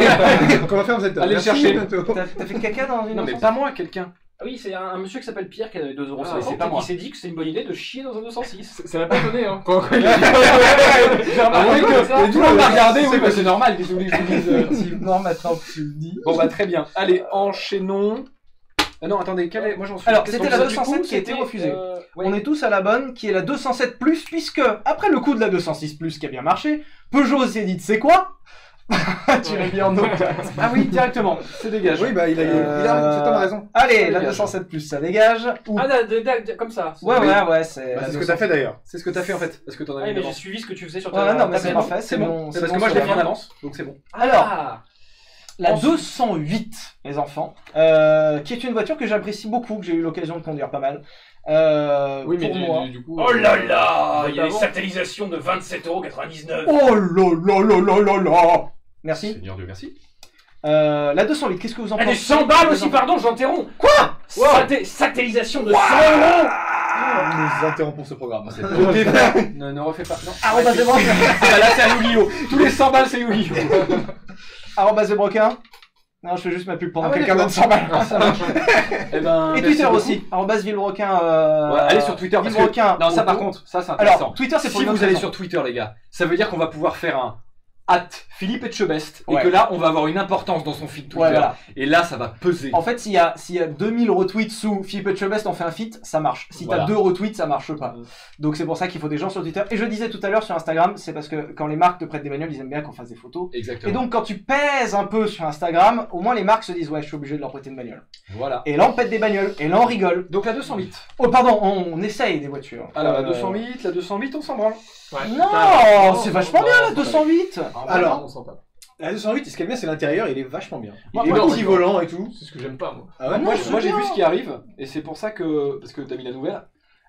faire vous êtes Allez chercher. bientôt. T'as fait caca dans une Non, mais 206? pas moi, quelqu'un. Ah oui, c'est un, un monsieur qui s'appelle Pierre qui a 2,50 euros. Ah, c'est pas moi. qui s'est dit que c'est une bonne idée de chier dans un 206. Ça l'a pas donné, hein. Quand il a dit- oui, que- et tout le monde m'a regardé, oui, bah c'est normal, qu'est-ce que vous voulez que je vous dise euh. Effectivement, maintenant que tu le dis. Bon bah très bien. Allez, enchaînons. Ah non, attendez, quelle est... moi j'en suis. Alors, c'était la dit 207 Du qui a été c'était, refusée. euh, ouais. On est tous à la bonne, qui est la 207 plus, puisque après le coup de la 206 plus qui a bien marché, Peugeot s'est dit, c'est quoi? Tu l'as mis en note. Ah oui, directement, c'est dégage. Oui, bah il a, il a, a raison. Allez, la dégage. 207 plus, ça dégage. Ah, da- comme ça. ouais, ouais, ouais, c'est. Bah, c'est ce que 207. t'as fait d'ailleurs. C'est ce que t'as fait en fait. Est-ce que t'en Ah, avais mais j'ai suivi ce que tu faisais sur ta non, mais c'est parfait, C'est bon, c'est parce que moi je l'ai la fait en avance, donc c'est bon. Alors, Ah, la Ensuite. 208, les enfants, euh, qui est une voiture que j'apprécie beaucoup, que j'ai eu l'occasion de conduire pas mal. Euh, Oui, mais pour du, moi. du- du coup. Oh là euh, là euh, Il y a des avant. satellisations de 27,99€. Oh là là là là là là Merci. Seigneur Dieu, merci. Euh, la 208, qu'est-ce que vous en Ah, pensez des 100 balles aussi, pardon, j'interromps. Quoi Saté- Satellisation de 100 euros On nous interrompt pour ce programme. Ne, ne refais pas. Non. Arrobas de Broquin. Ah, là c'est un Yu-Gi-Oh! Tous les 100 balles c'est Yu-Gi-Oh! Arrobas de Broquin. Non, je fais juste ma pub pendant Ah ouais, quelqu'un d'accord. donne 100 balles. Ah, ça marche. Eh ben, Et merci Twitter beaucoup. aussi. Arrobas Villebroquin. Euh... Ouais, allez sur Twitter parce que. Villebroquin. Non, ça par contre, ça c'est intéressant. Alors, Twitter, c'est pour si une autre vous allez raison. sur Twitter, les gars, ça veut dire qu'on va pouvoir faire un at Philippe Etchebest, Ouais. et que là, on va avoir une importance dans son feed Twitter. Ouais, voilà. Et là, ça va peser. En fait, s'il y, a- s'il y a 2000 retweets sous Philippe Etchebest, on fait un feat, ça marche. Si Voilà. t'as deux retweets, ça marche pas. Donc c'est pour ça qu'il faut des gens sur Twitter. Et je disais tout à l'heure sur Instagram, c'est parce que quand les marques te prêtent des bagnoles, ils aiment bien qu'on fasse des photos. Exactement. Et donc quand tu pèses un peu sur Instagram, au moins les marques se disent ouais, je suis obligé de leur prêter une bagnole. voilà. Et là on pète des bagnoles, et là on rigole. Donc la 208. Oh pardon, on, on essaye des voitures. Alors la Euh, 208, la 208, on s'en branle. Ouais. Non, c'est vachement bien la 208. Alors. On s'en tape. La 208, ce qui est bien, c'est l'intérieur, il est vachement bien. Moi, Il est moi, petit moi, volant et tout. C'est ce que j'aime pas, moi. Ah ouais, Non, moi, j'ai vu ce qui arrive, et c'est pour ça que. Parce que t'as mis la nouvelle.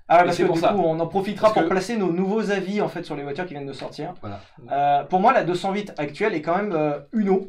Ah, parce c'est que pour du ça. coup, on en profitera Parce pour que- placer nos nouveaux avis en fait sur les voitures qui viennent de sortir. Voilà. Euh, pour moi, la 208 actuelle est quand même euh, Uno.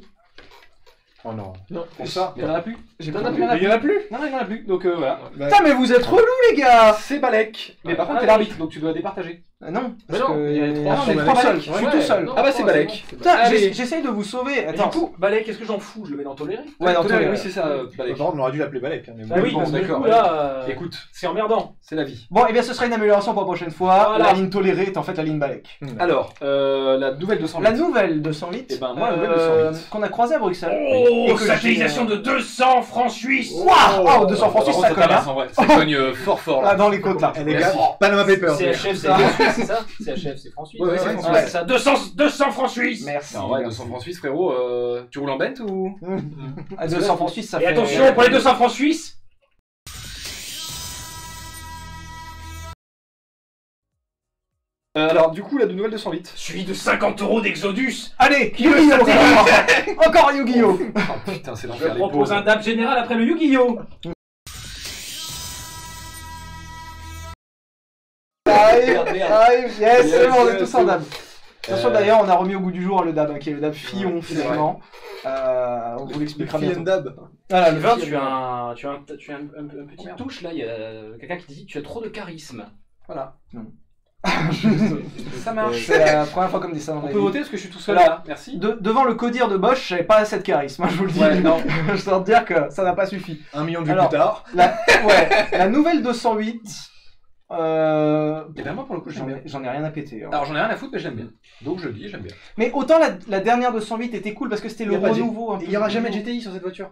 Oh non. Non. Pour ça. Il y en a plus J'ai Il y en pas a vu. plus, Mais il y en a plus Non, non, il y en a plus. Donc euh, voilà. Bah, Putain, mais vous êtes relous, les gars C'est Balek. Mais par contre, Ah, t'es oui. l'arbitre, donc tu dois départager. Euh, Non, Mais parce non, que- il y a les trois. Ah non, on est Ah, trois Balek. seuls. Je suis tout seul. Ah bah, c'est Balek. Putain, Allez. j'ess- j'essaye de vous sauver. Et Attends. du coup, Balek, qu'est-ce que j'en fous? Je le mets dans toléré Ouais, dans Toléré, oui, c'est ça, euh, Par Balek. contre, on aurait dû l'appeler Balek. hein, mais bon. Bah oui, bon, parce que du d'accord, coup, ouais. là, euh, Écoute, c'est emmerdant. c'est la vie. Bon, et bien ce sera une amélioration pour la prochaine fois. Voilà. La ligne tolérée est en fait la ligne Balek. Alors, euh, la nouvelle 208. La nouvelle 208, Eh ben, moi, la nouvelle euh, 208. qu'on a croisée à Bruxelles. Oh, Et que satellisation j'ai, de 200 francs suisses Waouh, oh, 200 francs suisses, ça cogne. hein. Ça cogne euh, fort fort Ah, là. dans les côtes là. Eh, les gars, Merci. Panama Papers. CHF, c'est Ah. Suisse, c'est ça? CHF, c'est francs suisses. Ouais, ouais, c'est francs ouais, suisses. ça. 200, 200 francs suisses Merci. En vrai, merci. 200 francs suisses, frérot, euh, tu roules en bent ou? Ah, 200 francs suisses, ça Et fait. attention, pour les 200 francs suisses Euh, Alors, du coup, la nouvelle 208. Suivi de 50 euros d'Exodus Allez, Yu-Gi-Oh encore Yu-Gi-Oh Oh putain, c'est Je l'enfer, les propose un DAB général après le Yu-Gi-Oh Arrive, arrive, yes, c'est bon, on est tous en DAB. Attention Euh, d'ailleurs, on a remis au goût du jour le DAB, hein, qui est le DAB Fillon finalement. Euh, on vous Le l'expliquera bientôt. Dab. Voilà, le tu as Dab. un, tu as un, tu as un, un- un petit touche là, il y a quelqu'un qui te dit tu as trop de charisme. Voilà. Ça marche. C'est la première fois comme dit ça dans On ma peut vie. voter parce que je suis tout seul Alors, là. Merci. De- devant le codir de Bosch, j'avais pas assez de charisme, hein, je vous le dis. Ouais, non. je dois te dire que ça n'a pas suffi. Un million de vues plus tard. La, ouais, la nouvelle 208, euh, Et ben moi, pour le coup, j'aime j'en ai, rien à péter. hein. Alors, j'en ai rien à foutre, mais j'aime bien. Donc, je le dis, j'aime bien. Mais autant la, la dernière 208 était cool parce que c'était le renouveau. Il y aura jamais de. GTI sur cette voiture.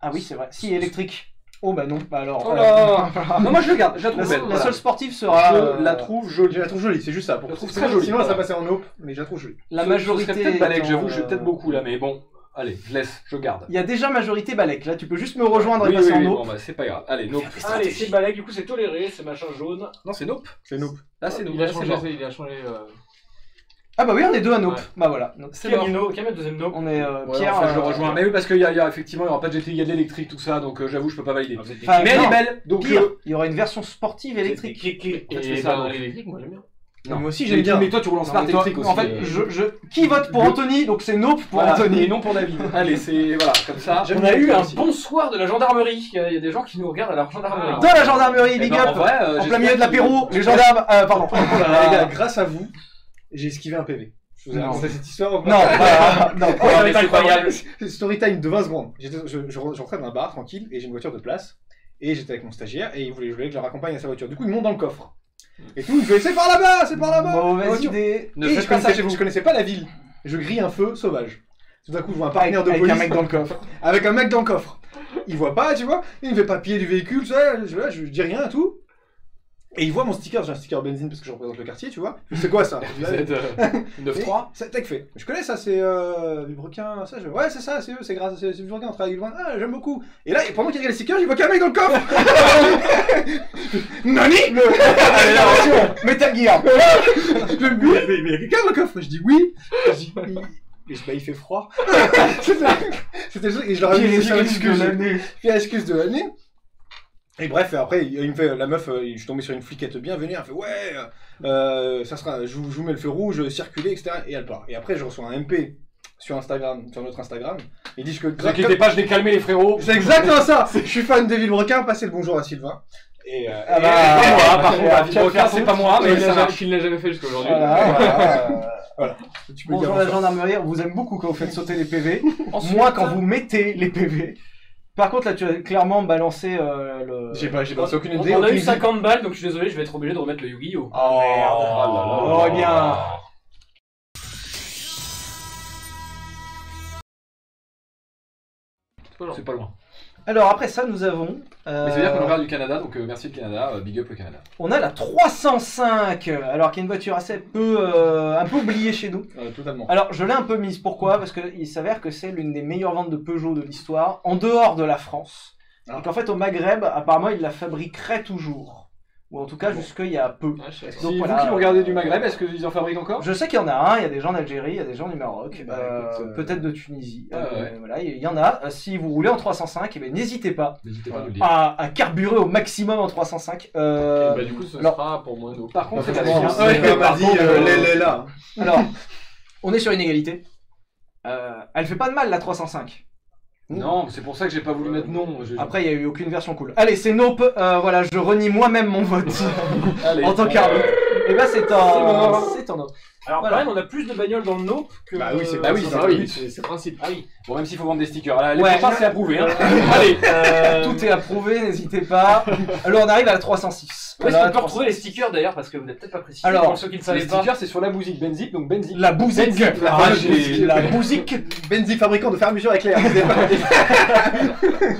Ah oui, c'est vrai. Si, électrique. Oh bah non, bah alors. Oh euh, Non, moi, je le garde. Je la trouve seule- belle. la voilà. seule sportive sera. Je euh, la trouve jolie. Je la trouve jolie, c'est juste ça. Pour... Je la trouve c'est très bon, jolie, Sinon, voilà. passée en Nope, mais je la trouve jolie. La majorité. Peut-être Balek, étant, j'avoue, j'ai euh, peut-être beaucoup là, mais bon. Allez, je laisse, je garde. Il y a déjà majorité Balek. Là, tu peux juste me rejoindre et Oui, passer oui, en oui, eau. bon, bah, c'est pas grave. Allez, nope. Allez, c'est Balek, du coup c'est toléré, c'est machin jaune. Non, c'est nope. C'est Nope. Là, c'est nope. A changé, il a changé. Ah bah oui, on est deux à Nope. Ouais. Bah voilà. Donc, C'est Qui a mort. mis no Qui a mis le deuxième no On est euh, Ouais, Pierre. enfin, je le euh, rejoins. Mais oui, parce qu'il y, a- il y a effectivement, il y aura pas de GTI, il y a de l'électrique, tout ça, donc euh, j'avoue, je peux pas valider. enfin, mais elle non, est belle, donc Pire, euh, il y aura une version sportive électrique. Et c'est ça, dans donc. l'électrique, moi j'aime bien. Non. Moi aussi, j'aime bien. Mais toi, tu roules en smart Mais toi, électrique aussi. en fait, euh, je, je... qui vote pour Anthony Donc c'est Nope pour voilà, Anthony. Et non pour David. Allez, c'est voilà, comme ça. On a bien eu un bonsoir de la gendarmerie. Il y a- il y a des gens qui nous regardent à la gendarmerie. Dans la gendarmerie, Eh big ben, up en vrai, euh, En plein j'espère milieu de que- l'apéro, les gendarmes. Euh, pardon. Ah, les gars, grâce à vous, j'ai esquivé un PV. Je vous ai Non. raconté cette histoire ou pas Non, non. C'est incroyable. Story time de 20 secondes. Je, je, je rentrais dans un bar tranquille et j'ai une voiture de place. Et j'étais avec mon stagiaire et il voulait, je voulais que je le raccompagne à sa voiture. Du coup, il monte dans le coffre. Et tout, il fait c'est par là-bas, c'est par là-bas. Mauvaise idée. Ne et faites je pas ça connaissais, chez vous. je connaissais pas la ville. Je grille un feu sauvage. Tout d'un coup, je vois un Avec, partenaire de avec police. un mec dans le coffre. avec un mec dans le coffre. Il voit pas, tu vois. Il me fait papier du véhicule, tu sais. Je, je dis rien et tout. Et il voit mon sticker, j'ai un sticker benzine parce que je représente le quartier, tu vois. C'est quoi ça? Euh, 9-3 Et Ça tech fait. Je connais ça, c'est euh, Vibrequin, ça. Je... Ouais, c'est ça, c'est eux, c'est grâce, c'est c'est Vibrequin, on travaille avec Vibrequin. Ah, j'aime beaucoup. Et là, pendant qu'il regarde les stickers, il voit qu'un mec dans le coffre. Nani? Attention, Metal Gear. Dis, mais il y a quelqu'un dans le coffre Je dis oui. Je dis, il... Et je, bah, il fait froid. C'était et je leur ai dit, c'est l'excuse de l'année. Excuse de l'année. Et bref, après, il, il me fait, la meuf, euh, je suis tombé sur une fliquette bien vénère, elle fait ouais, euh, ça sera, je, vous- je vous mets le feu rouge, circuler, etc. Et elle part. Et après, je reçois un MP sur Instagram, sur notre Instagram. Ils disent que. Ne vous inquiétez pas, je l'ai calmé les frérots. C'est exactement ça. Je suis fan de Villebrequin. Passez le bonjour à Sylvain. Et, euh, Ah et- bah, Pas moi, par contre, Vibrequin, c'est pas moi, mais ça l'a marche. jamais- qu'il l'a jamais fait jusqu'à aujourd'hui. Voilà, voilà. tu peux dire Bonjour la gendarmerie, on vous aime beaucoup quand vous faites sauter les PV. Ensuite, Moi, quand vous mettez les PV. Par contre, là, tu as clairement balancé euh, le. J'ai pas, j'ai pas, aucune idée. On, a eu 50 balles, donc je suis désolé, je vais être obligé de remettre le Yu-Gi-Oh! Oh, merde! Oh, eh bien! C'est pas loin. Alors après ça, nous avons. euh, Mais ça veut dire qu'on en parle du Canada, donc euh, merci le Canada, euh, big up le Canada. on a la 305, alors qui est une voiture assez peu, euh, un peu oubliée chez nous. Euh, totalement. Alors je l'ai un peu mise. Pourquoi? Parce qu'il s'avère que c'est l'une des meilleures ventes de Peugeot de l'histoire, en dehors de la France. Ah. Et qu'en fait au Maghreb, apparemment, ils la fabriqueraient toujours. Ou en tout cas, jusqu'il y a peu. Ah, je sais pas. Donc si voilà. vous qui regardez du Maghreb, est-ce qu'ils en fabriquent encore? Je sais qu'il y en a un, il y a des gens d'Algérie, il y a des gens du Maroc, Bah, euh, écoute, euh, peut-être de Tunisie. Ah, euh, ouais. voilà, il y en a. Euh, Si vous roulez en 305, eh ben, n'hésitez pas N'hésitez pas à carburer au maximum en 305. Euh, Et bah, du coup, ce alors- sera pour moi. Par contre, c'est pas dit, contre, euh, euh, les- les là. Alors, on est sur une égalité. Euh, elle fait pas de mal la 305. Non, c'est pour ça que j'ai pas voulu mettre non. Après, il y a eu aucune version cool. Allez, c'est Nope. Euh, voilà, je renie moi-même mon vote Allez. en tant qu'arbitre. Et bah, c'est C'est un. C'est un autre. Alors Voilà. quand même, on a plus de bagnoles dans le Nope que. Bah oui, c'est- euh, bah oui, c'est- principe. Ah oui. Bon, même s'il faut vendre des stickers. Là, les Ouais. prochains, c'est approuvé. Hein. Allez, euh, tout est approuvé, n'hésitez pas. Alors, on arrive à la 306. Où est-ce qu'on la peut 306. retrouver les stickers d'ailleurs Parce que vous n'êtes peut-être pas précisé. Alors, pour ceux qui ne Les savaient pas. stickers, c'est sur la bousique Benzip, donc Benzip. La bousique. Ah, Ah, la bousique. Benzi, fabricant de fermeture éclair.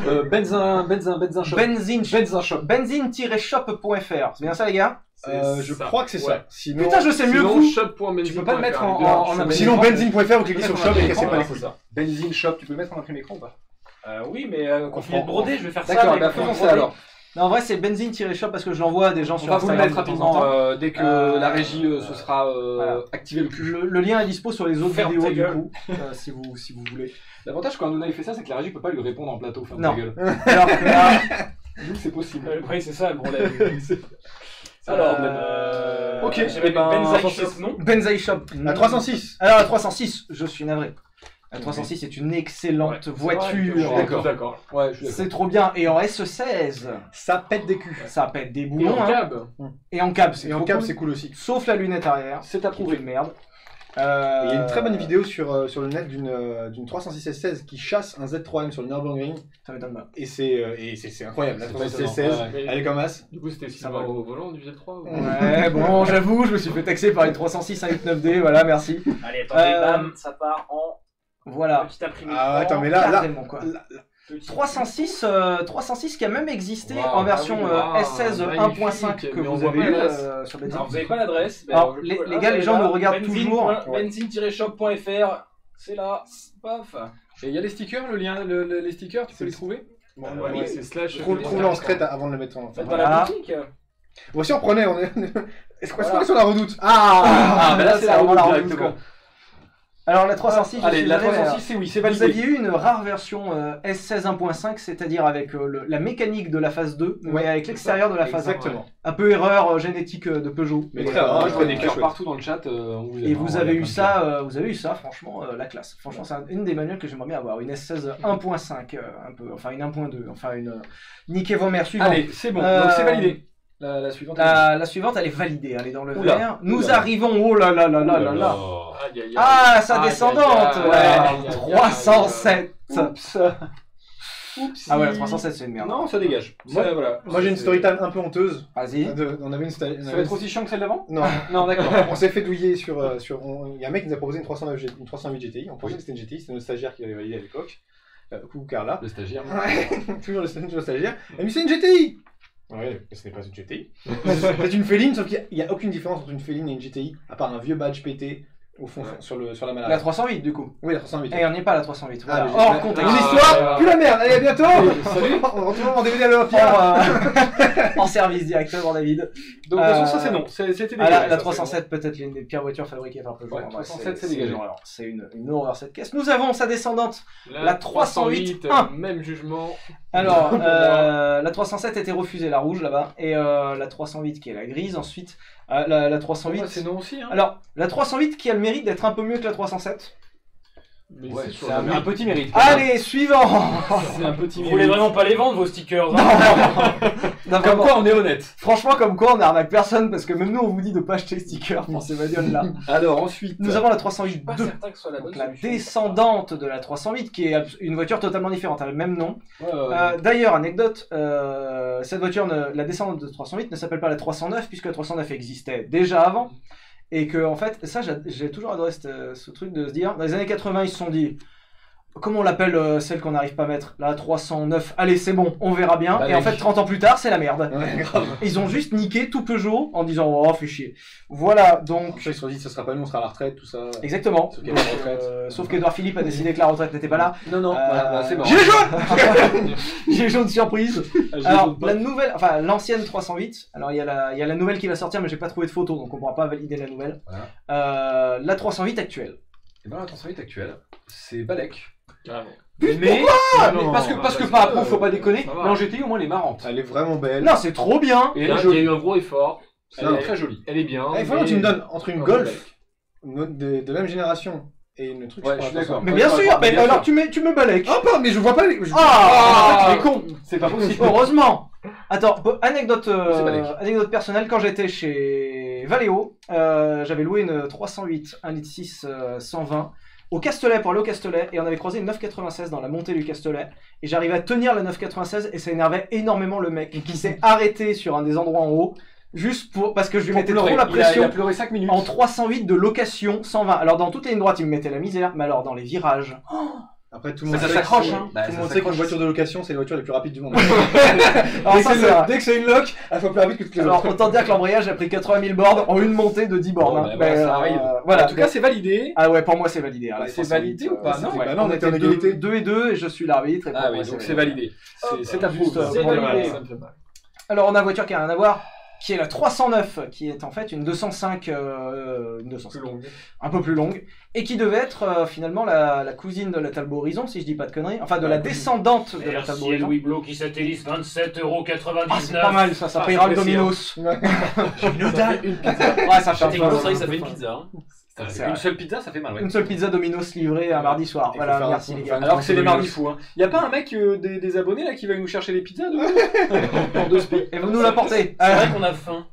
Euh, Benzin, Benzin, Benzin Shop. Benzine. Benzin Shop. Benzine-shop.fr. C'est bien ça, les gars? Euh, je ça. crois que c'est Ouais. ça. Sinon, Putain, je sais mieux que Sinon, vous. shop.benzine.fr. Tu peux pas le mettre en- en- en sinon benzine.fr, vous cliquez sur shop et cassez pas les là, couilles. Benzine Shop, tu peux le mettre en imprimé écran ou pas Euh, oui, mais euh, quand il est brodé, je vais faire ça. D'accord, bah faisons ça alors. Non, en vrai, c'est benzine-shop parce que je l'envoie à des gens On sur va vous le Instagram mettre de temps en rapidement euh, dès que Euh, la régie euh, se sera euh, voilà. activé le cul. Le, le lien est dispo sur les autres Ferme vidéos du coup, euh, si, vous, si vous voulez. L'avantage quand Hanouna il fait ça, c'est que la régie peut pas lui répondre en plateau. Ferme Non. ta gueule. Alors que là, Nous, c'est possible. Oui, c'est ça le problème. Alors, problème. euh, Ok, j'avais eh ben, Benzaï. Shop, non Benzaï Shop. La 306. Alors la 306, je suis navré. La 306 est une excellente Ouais, voiture. D'accord. D'accord. Ouais. C'est trop bien. Et en SE16, Ça pète des culs. ça pète des Et boulons. en hein. cab Et en cab, c'est Et en trop cab, cool. c'est cool aussi. Sauf la lunette arrière. C'est approuvé. de merde. Euh, Il y a une très bonne vidéo sur, euh, sur le net d'une euh, d'une 306 S16 qui chasse un Z3M sur le Nürburgring Ça m'étonne pas. et c'est euh, et c'est c'est incroyable. La C'est 306 étonnant, S16, ouais. Elle est comme as. Du coup, c'était Ça Sylvain va. au volant du Z3 ou- Ouais, bon, j'avoue, je me suis fait taxer par une 306 189D, voilà, merci. Allez, attendez, Euh, bam, ça part en Voilà. petit imprimé. Ah, attends, mais là, là, quoi. là- 306, euh, 306 qui a même existé en version ah oui, euh, waouh, S16 magnifique, 1.5 que on vous avez eu euh, sur Benzine. Alors, vous n'avez pas l'adresse ben, les- les gars, les gens nous regardent benzine toujours. point- Benzine-shop.fr, c'est là, paf. Et il y a les stickers, le lien, le- le- les stickers, tu peux les trouver Bon, Ah, ouais, oui, ouais. c'est slash. Trouve- Trouve-le en secret avant de le mettre en. Faites Voilà. dans la boutique. Voici, on prenait. On est... Est-ce qu'on est sur la redoute Ah, Ah, bah là, c'est la vraiment redoute. Alors la 306, je Allez, la désolé, 306, c'est oui, c'est Vous validé. aviez eu une rare version euh, S16 1.5, c'est-à-dire avec euh, le- la mécanique de la phase 2, mais Ouais, avec l'extérieur de la phase 1. Exactement. Un peu erreur euh, génétique euh, de Peugeot. Mais très euh, rare, je vois des cœurs partout dans le chat. euh, on vous aime, Et hein, vous avez eu ça, euh, vous avez eu ça, franchement, euh, la classe. Franchement, c'est un- une des manuels que j'aimerais bien avoir, une S16 1.5, euh, un peu, enfin une 1.2, enfin une. euh, Niquez vos mères cœurs. suivante. Allez, c'est bon, Euh, donc c'est validé. La, la suivante. elle est La, la suivante, elle est validée, elle est dans le Oula, vert. Nous oula. arrivons, oh là là là là là là. Ah, sa descendante, aïe, ouais, aïe, aïe, aïe, 307. Oups. Oups. Ah ouais, la 307, c'est une merde. Non, ça dégage. Moi- Ça, voilà. Moi, j'ai une story time un peu honteuse. Vas-y. De- On avait une sta- Ça va être aussi chiant que celle d'avant? Non, Non, d'accord. on s'est fait douiller sur. euh, sur on- Il y a un mec qui nous a proposé une, 309 G- une 308 GTI. On pensait que c'était une GTI, c'était notre stagiaire qui l'avait validé à l'époque. Euh, coucou Carla. Le stagiaire. Ouais, toujours le, toujours le stagiaire. Elle me dit c'est une GTI Ouais, mais ce n'est pas une GTI. c'est une féline, sauf qu'il n'y a, aucune différence entre une féline et une GTI, à part un vieux badge pété au fond, sur, le, sur la malle La arrière. 308, du coup. Oui, la 308. Et on n'est pas à la 308. Voilà. Ah, Hors contexte. Ah, histoire, ouais. plus la merde, allez à bientôt Salut. On retrouve en DVD à l'Olympia Hors, euh, en service directement, David. Donc, de toute façon, Euh, ça, c'est non. C'est- C'était Ah, dégagé. la, la ça, c'est 307, peut-être l'une des pires voitures fabriquées par Peugeot. Ouais, En vrai, 307, c'est dégagé. C'est une, une horreur cette caisse. Nous avons sa descendante. La 308, euh, un. Même jugement. Alors, euh, la 307 a été refusée, la rouge là-bas, et euh, la 308 qui est la grise. Ensuite, euh, la, la Ouais, 308. c'est non aussi. Hein. Alors, la 308 qui a le mérite d'être un peu mieux que la 307. Mais Ouais, c'est un, petit mérite. Allez, suivant C'est un petit Vous voulez vraiment pas les vendre vos stickers hein Non, Comme quoi, on est honnête. Franchement, comme quoi, on arnaque personne parce que même nous, on vous dit de pas acheter les stickers pour ces bagnoles-là. Alors, ensuite. Nous avons la Je 308 suis pas 2. certain que ce soit la bonne Donc la descendante de la 308 qui est une voiture totalement différente, elle a le même nom. Ouais, ouais. Euh, D'ailleurs, anecdote, euh, cette voiture, ne- la descendante de 308 ne s'appelle pas la 309 puisque la 309 existait déjà avant. Et que en fait, ça j'ai toujours adoré ce, ce truc de se dire, dans les années 80 ils se sont dit, comment on l'appelle euh, celle qu'on n'arrive pas à mettre La 309. Allez, c'est bon, on verra bien. Balek. Et en fait, 30 ans plus tard, c'est la merde. Ouais, grave. Ils ont juste niqué tout Peugeot en disant oh, fais chier. Voilà, donc. Ils se sont dit, ça sera pas nous, on sera à la retraite, tout ça. Exactement. Sauf. Euh, qu'Edouard Philippe a décidé que la retraite n'était pas là. Non, non, Euh, voilà, bah, c'est marrant. Gilet jaune Gilet jaune surprise. Alors, la nouvelle, enfin l'ancienne 308, alors il y, a la, il y a la nouvelle qui va sortir, mais j'ai pas trouvé de photo, donc on pourra pas valider la nouvelle. Euh, la 308 actuelle. Et ben la 308 actuelle, c'est Balek. Carrément. Mais, mais non, parce que, bah, parce que que, rapport, faut pas euh, déconner, ça va. mais en GTI au moins elle est marrante. Elle est vraiment belle. Non, c'est trop bien Et Il elle y, est a, il y a jolie. eu un gros effort. Elle Non. est très jolie. Elle est bien. Ah, il faut que mais- tu me donnes entre une un Golf, Balek. une autre de, de la même génération, et une truc. Ouais, je suis pas, d'accord. Mais bien ouais, sûr, ouais, mais bien alors sûr. tu mets, tu me balèques. Ah, pas, mais je vois pas les. je- Ah tu es con C'est pas possible. Heureusement Attends, bo- anecdote, euh, C'est balèque. anecdote personnelle, quand j'étais chez Valeo, euh, j'avais loué une 308 1 litre 6 euh, 120 au Castellet pour aller au Castellet et on avait croisé une 996 dans la montée du Castellet et j'arrivais à tenir la 996 et ça énervait énormément le mec qui s'est arrêté sur un des endroits en haut juste pour parce que je lui mettais pleurer. trop la Il a- Il a, pression pleuré 5 minutes. en 308 de location 120. Alors dans toutes les lignes droites il me mettait la misère, mais alors dans les virages. Après, tout le monde ça sait s'accroche, que- hein. Bah, Tout le ça monde sait qu'une s'accroche. voiture de location, c'est la voiture la plus rapide du monde. Alors, dès, ça, que c'est une- vrai. dès que c'est une loc, elle fait plus rapide que toutes les Alors autres. autant dire que l'embrayage a pris 80 000 bornes en une montée de 10 bornes. Bon, hein. bah, ça arrive. voilà. En tout cas, c'est validé. Ah ouais, pour moi c'est validé. hein, Bah, c'est 308, validé ou pas? euh, Non, ouais. bah non, on était en égalité. Deux et deux et je suis l'arbitre. Ah oui, donc c'est validé. C'est- C'est Juste, euh. Alors on a une voiture qui a rien à voir, qui est la 309, qui est en fait une 205, euh, une 205 Plus longue. un peu plus longue, et qui devait être euh, finalement la, la cousine de la Talbot Horizon, si je dis pas de conneries, enfin de la descendante de la Talbot Merci Horizon. Louis Blo qui satellise 27,99€. Ah, c'est pas mal ça, ça Ah, payera le Dominos. Fait une pizza. Ouais, ça fait un peu- ça fait une pizza. hein. Une seule pizza, ça fait mal, ouais. Une seule pizza Dominos livrée un mardi soir. Voilà, merci les gars. Alors que c'est les mardis fous. Hein. Y a pas un mec euh, des, des abonnés là qui va nous chercher les pizzas de... Pour deux spi. Et vous nous l'apportez. C'est vrai qu'on a faim.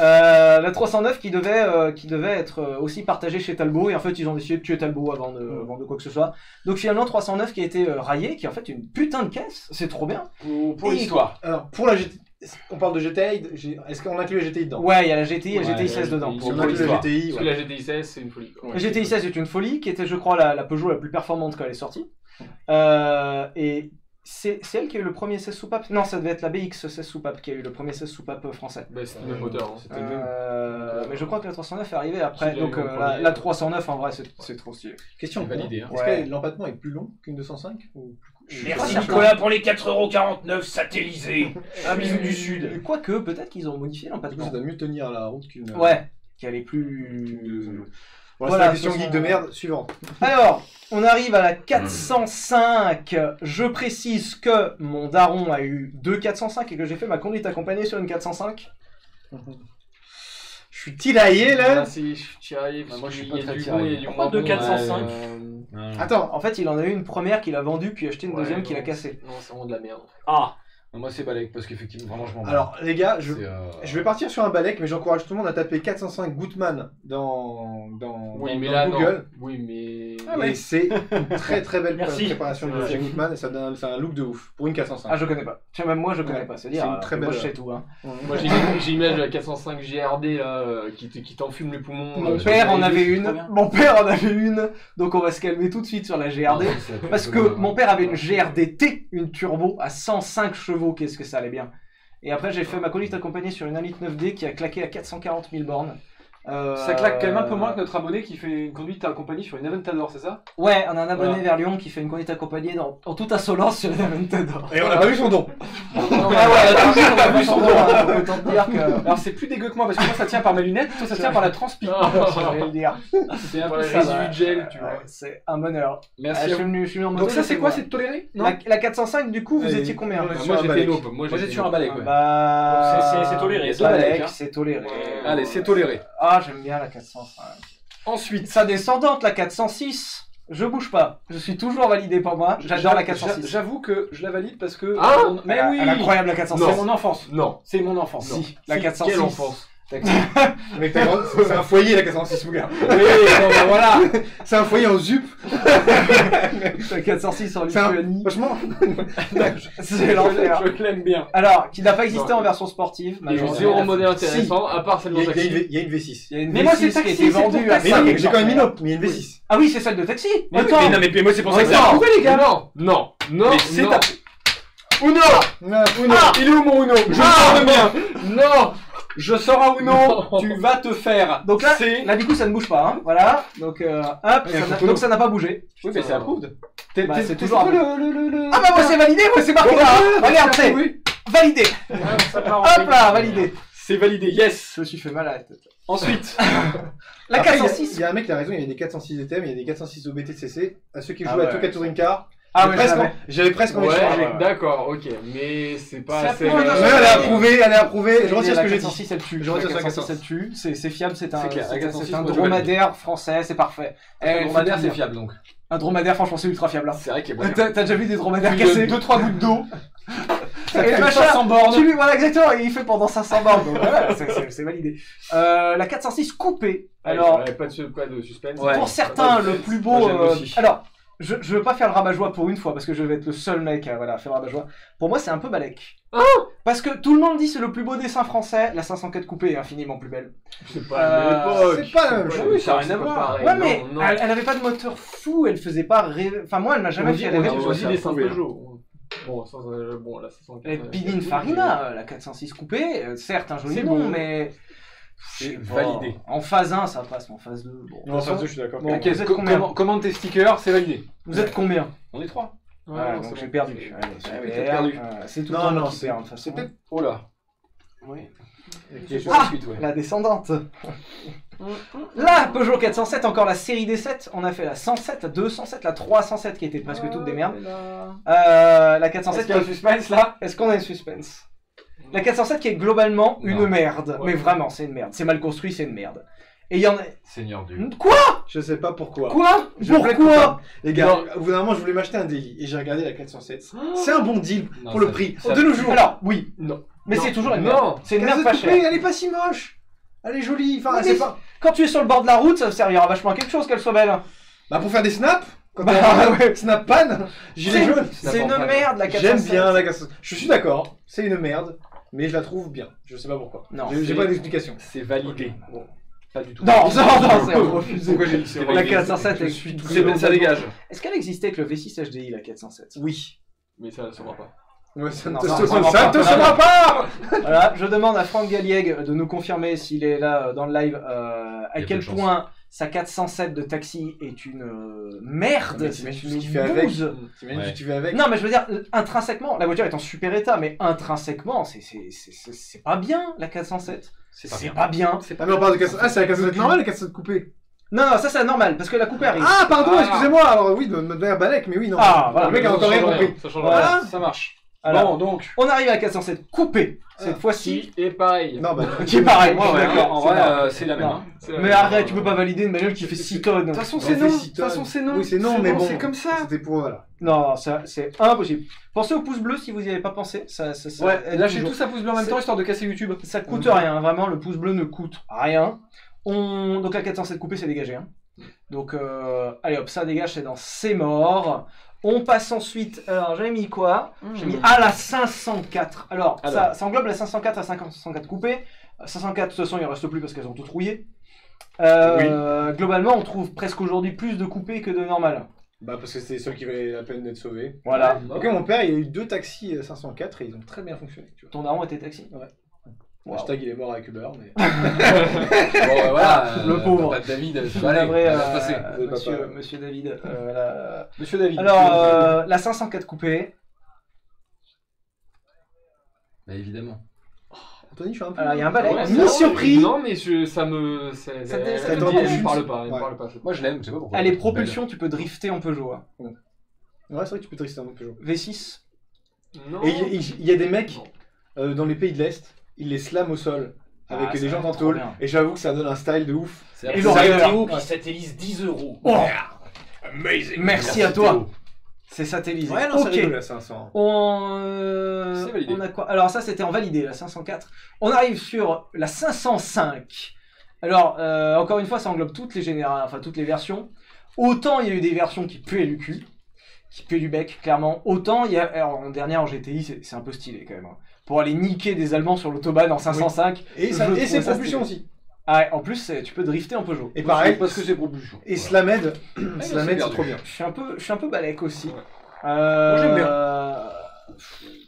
Euh, la 309 qui devait, euh, qui devait être euh, aussi partagée chez Talbot et en fait ils ont décidé de tuer Talbot avant de, avant de quoi que ce soit. Donc finalement 309 qui a été raillé, qui est en fait une putain de caisse, c'est trop bien. Pour, pour l'histoire. Alors, pour la on parle de GTI, est-ce qu'on inclut la GTI dedans? Ouais, il y a la GTI et la GTI 16 la dedans. On pour inclut la. GTI, Parce que la GTI 16, c'est une folie. La GTI 16 est une folie, qui était je crois la, la Peugeot la plus performante quand elle est sortie. Euh, et c'est elle qui a eu le premier 16 soupape Non, ça devait être la BX 16 soupape qui a eu le premier 16 soupape français. Bah, c'était le même moteur. hein. Euh, mais je crois que la 309 est arrivée après, donc euh, la, la 309 en vrai c'est trop stylé. Question C'est validé, hein. Est-ce Ouais. que l'empattement est plus long qu'une 205 ou plus Merci Nicolas pour les 4,49€ satellisés. Un bisou du sud. Quoique, peut-être qu'ils ont modifié l'empattement. ça doit mieux tenir la route qu'une. Ouais, qui allait plus. Voilà, Voilà, c'est la question geek de merde suivante. Alors, on arrive à la 405. Je précise que mon daron a eu deux 405 et que j'ai fait ma conduite accompagnée sur une 405. Je suis tiraillé là. Là, c'est- je suis tiraillé. parce moi, je suis qu'il pas y a très du tiraillé. bon, il y a du Pourquoi moins deux bon. 405? Euh, Attends, En fait, il en a eu une première qu'il a vendue puis acheté une ouais, deuxième qu'il a non, cassée. Non, c'est vraiment de la merde. Ah, Moi c'est Balek parce qu'effectivement vraiment je m'en bats. alors les gars, je, euh, je vais partir sur un balèque, mais j'encourage tout le monde à taper 405 Goodman dans, dans, Oui, dans- mais dans là, Google. non. Oui, mais. Ah Et c'est une très très belle Merci. préparation de chez Goodman et ça donne c'est un look de ouf pour une 405. Ah, je connais pas. Tiens, même moi, je connais Ouais, pas. C'est c'est dire, une très moi, belle- je sais tout. Hein. Moi, j'ai j'ai l'image de la 405 GRD là, euh, qui qui t'enfume les poumons. Mon euh, père en avait une. Mon père en avait une. Donc, on va se calmer tout de suite sur la GRD. Ah, Parce que mon père avait une GRDT, une turbo à 105 chevaux, qu'est-ce que ça allait bien. Et après j'ai fait ma conduite accompagnée sur une 1 litre 9D qui a claqué à 440 000 bornes. Euh, Ça claque quand même un peu moins que notre abonné qui fait une conduite accompagnée sur une Aventador, c'est ça? Ouais, on a un abonné Voilà. vers Lyon qui fait une conduite accompagnée dans, en toute insolence sur une Aventador. Et on n'a pas vu son don. Ah ouais, toujours on a vu son te dire que... Alors c'est plus dégueu que moi parce que moi ça tient par mes lunettes, toi ça tient par la transpi. Le dire. C'est un peu les ça. résidus ouais. de gel, tu vois. Ouais, c'est un bonheur. Ah, Merci. je, suis venu, je suis venu en moto, Donc ça c'est quoi. C'est toléré Non la, la 405 du coup vous étiez combien? Ah, Moi un j'étais nope. Moi j'étais sur un ouais. Bah... C'est- toléré, C'est balèque, hein. c'est toléré. Allez, c'est toléré. Ah, j'aime bien la 405. Ensuite, Sa descendante, la 406, je bouge pas. Je suis toujours validé pour moi. J'adore la j'a- 406. J'avoue que je la valide parce que. Ah Mon- Mais Elle- oui Elle est incroyable la C'est 406. mon enfance. Non. C'est mon enfance. Si, la Si, 406. Quelle enfance C'est un foyer la 406 mon gars. Oui, bon, voilà. C'est un foyer en ZUP. C'est 406 en C'est un- Lituanie. Franchement, C'est l'enfer. Je l'aime bien. Alors, qui n'a pas existé Non. en version sportive. Malheureusement. zéro modèle Si. intéressant, à part celle il a- il a une taxi. Il y a une V6. Il y a une Mais moi, V6 c'est qui taxi, a été pour vendue à. Mais 5 non, j'ai quand même une autre, mais il y a une V6. Ah oui, c'est celle de taxi. Mais, Attends. mais non, mais, mais moi, c'est pour ça que ça a les gars. Non, non, non, Mais c'est non. ta- Uno Uno. Il est où mon Uno? Je Ah. sors le mien. Non Je sors un Uno. Non. Tu vas te faire. Donc là, c'est. là du coup ça ne bouge pas, hein. voilà. Donc euh, hop, ça n'a- donc ça n'a pas bougé. Oui, mais c'est approved. T'es- Bah, t'es- c'est t'es- toujours le, le, le, le- Ah bah moi c'est validé, moi c'est marqué là. bah, Regarde, c'est validé. Hop là, validé. C'est validé, yes. Je me suis fait mal à la tête. Ensuite, La Après, il y a- 406. Il y a un mec qui a raison, il y a des 406 DTM, il y a des 406 OBTCC. À ceux qui Ah jouent à ouais. Tokyo Touring Car, Ah ouais, presque, j'avais. presque envie de d'accord, ok, mais c'est pas Ça assez. un instant. elle est approuvée, elle est approuvée. Je retire ce que j'ai dit. 406 elle tue. Je retire ce que 406 j'ai elle tue. C'est c'est fiable, c'est un, C'est clair, la c'est- 406, c'est un moi, je dromadaire français, c'est parfait. le Eh, dromadaire, c'est fiable donc. Un dromadaire, franchement, c'est ultra fiable. hein. C'est vrai qu'il a moyen. T'as déjà vu des dromadaires cassés 2-3 gouttes d'eau. Et le machin, 500 bornes. tu lui, voilà, exactement, et il fait pendant 500 bornes, donc voilà, c'est- validé. Euh, la 406 coupée, alors, Ouais, pas, de, pas de suspense. Ouais. pour certains, le plus beau. Moi, euh, alors, je, je veux pas faire le rabat-joie pour une fois parce que je vais être le seul mec à voilà, faire le rabat-joie. Pour moi, c'est un peu balèque. parce que tout le monde dit c'est le plus beau dessin français, la 504 coupée est infiniment plus belle. C'est pas la même Euh, époque. c'est pas la même chose. la ça a rien à voir. pareil. ouais, Non, mais non. Elle, elle avait pas de moteur fou, elle faisait pas rêver. Enfin, moi, elle m'a jamais on dit, fait rêver. je- des. Bon, ça, euh, bon, là, ça sent Et Pininfarina, euh, la 406 coupée, euh, certes un joli C'est nom, bon. mais. C'est validé. En phase 1, ça passe, mais en phase 2. Bon. Non, enfin, je suis d'accord. Bon, Ok, vous êtes co- combien comment- Commande tes stickers, c'est validé. Vous êtes combien? On est 3. Voilà, donc j'ai perdu. Ah c'est tout Non, le temps non, c'est- c'est peut-être- Oh là. Oui. Ah ouais. La descendante. La Peugeot 407, encore la série des 7. On a fait la 107, la 207, la 307 qui étaient presque toutes des merdes. Euh, la 407, Est-ce qu'il y a un suspense là? Est-ce qu'on a une suspense? La 407 qui est globalement une merde. Ouais. Mais vraiment, c'est une merde. C'est mal construit, c'est une merde. Et il y en a. Seigneur Dieu. Quoi? Je sais pas pourquoi. Quoi? Je Pourquoi? Les gars, au bout d'un moment, je voulais m'acheter un daily et j'ai regardé la 407. C'est un bon deal Non, pour le prix. ça- De nos jours. Alors, oui. Non. Mais c'est toujours une Non. merde. C'est une merde pas 407 coupée, chère. Elle est pas si moche. Elle est jolie. Enfin, Oui, pas. Quand tu es sur le bord de la route, ça servira vachement à quelque chose qu'elle soit belle. Bah, pour faire des snaps. Quand Bah, ouais. snap pan, gilet C'est- jaune. C'est une merde la 407. J'aime bien la 407. Je suis d'accord. C'est une merde. Mais je la trouve bien. Je sais pas pourquoi. Non, J'ai- pas d'explication. C'est validé. Pas du tout. Non, non, non, c'est refusé. La validé 407 Je est suis tout bon, ça bon. dégage. Est-ce qu'elle existait avec le V6 HDI la 407 Oui. Mais ça ne voit pas. Ouais, ça ne te saura pas Voilà, je demande à Franck Galliègue de nous confirmer s'il est là euh, dans le live euh, à quel point sa 407 de taxi est une euh, merde, Mais c'est t'imagines une ce qu'il fait avec. Ouais. tu vas avec Non, mais je veux dire, euh, intrinsèquement, la voiture est en super état, mais intrinsèquement, c'est- c'est c'est- c'est- c'est pas bien la 407. C'est pas C'est bien. pas bien. Ah, mais on parle de 407. Ah, c'est la 407 normale, la 407 coupée. Non, non, ça c'est normal, parce que la coupe arrive. Ah, pardon, Ah. excusez-moi. Alors, oui, de de manière balèque, mais oui, non. Ah, voilà. Le mec a Ça encore rien compris. Ça change Voilà. rien. Ça marche. Alors, Bon, donc. on arrive à la 407 coupée, cette Ah. fois-ci. Qui est pareil. Non, bah. Qui est pareil, Ouais, ouais, d'accord. en c'est vrai, euh, c'est la même. Hein. Mais même. arrête, tu peux pas valider une bagnole qui fait 6 tonnes. De toute façon, On c'est non. De toute façon, c'est non. Oui, c'est non, mais bon. C'est comme ça. C'était pour. Voilà. Non, ça, c'est impossible. Pensez au pouce bleu si vous n'y avez pas pensé. Ça, ça, ça Ouais, lâchez tous à pouce bleu en même C'est- temps histoire de casser YouTube. Ça coûte rien, vraiment, le pouce bleu ne coûte rien. On... Donc la 407 coupée, c'est dégagé. hein. Donc, euh, allez hop, ça dégage, c'est dans C'est mort. On passe ensuite, alors j'ai mis quoi J'ai mis à la 504. Alors, Ça, Alors. ça englobe la 504 à 504 coupée. Euh, 504, de toute façon, il ne reste plus parce qu'elles ont toutes rouillé. Euh, Globalement, on trouve presque aujourd'hui plus de coupées que de normales. Bah, parce que c'était ceux qui valaient la peine d'être sauvés. Voilà. Ok, mon père, il a eu deux taxis euh, 504 et ils ont très bien fonctionné. Tu vois. Ton daron était taxi? Ouais. Wow. Hashtag, il est mort avec Uber, mais. Bon, euh, voilà. Le euh, pauvre. Pas de David, euh, passer. Vous monsieur, David. euh, la- Monsieur David. Alors, euh, la 504 coupée. Bah, évidemment. Anthony, je suis un peu. Alors, il y a un balai. Ouais, surpris. Non, mais je, ça me. Ça, Ça te- elle- ça elle te me dit, elle touche. me parle pas. Elle me Ouais. parle pas. Moi, je l'aime, je sais pas pourquoi. Elle est propulsion, tu peux drifter en Peugeot. hein. Ouais, c'est vrai que tu peux trister un Peugeot. V6. Non. Et il y, a des mecs euh, dans les pays de l'Est, ils les slamment au sol avec Ah, des gens en tôle. Et j'avoue que ça donne un style de ouf. C'est Et. Théo qui satellise 10 euros. Oh, Amazing. merci à toi. C'est satellisé. Ouais, non, c'est ok. rigolo, la 500. On, euh, on a quoi? Alors ça c'était en validé, la 504. On arrive sur la 505. Alors euh, encore une fois, ça englobe toutes les générations, enfin toutes les versions. Autant il y a eu des versions qui puaient du cul, qui puaient du bec, clairement. Autant il y a, alors, en dernière en GTI, c'est c'est un peu stylé quand même. hein. Pour aller niquer des Allemands sur l'autobahn en 505. Et, ça, et stylé. aussi. Ah ouais, en plus c'est- tu peux drifter en Peugeot. Et pareil, Parce que c'est propulsion. et Slamed, c'est Slamed c'est trop bien. Je suis un peu, je suis un peu balèque aussi. Ouais. Euh, Moi, j'aime bien. De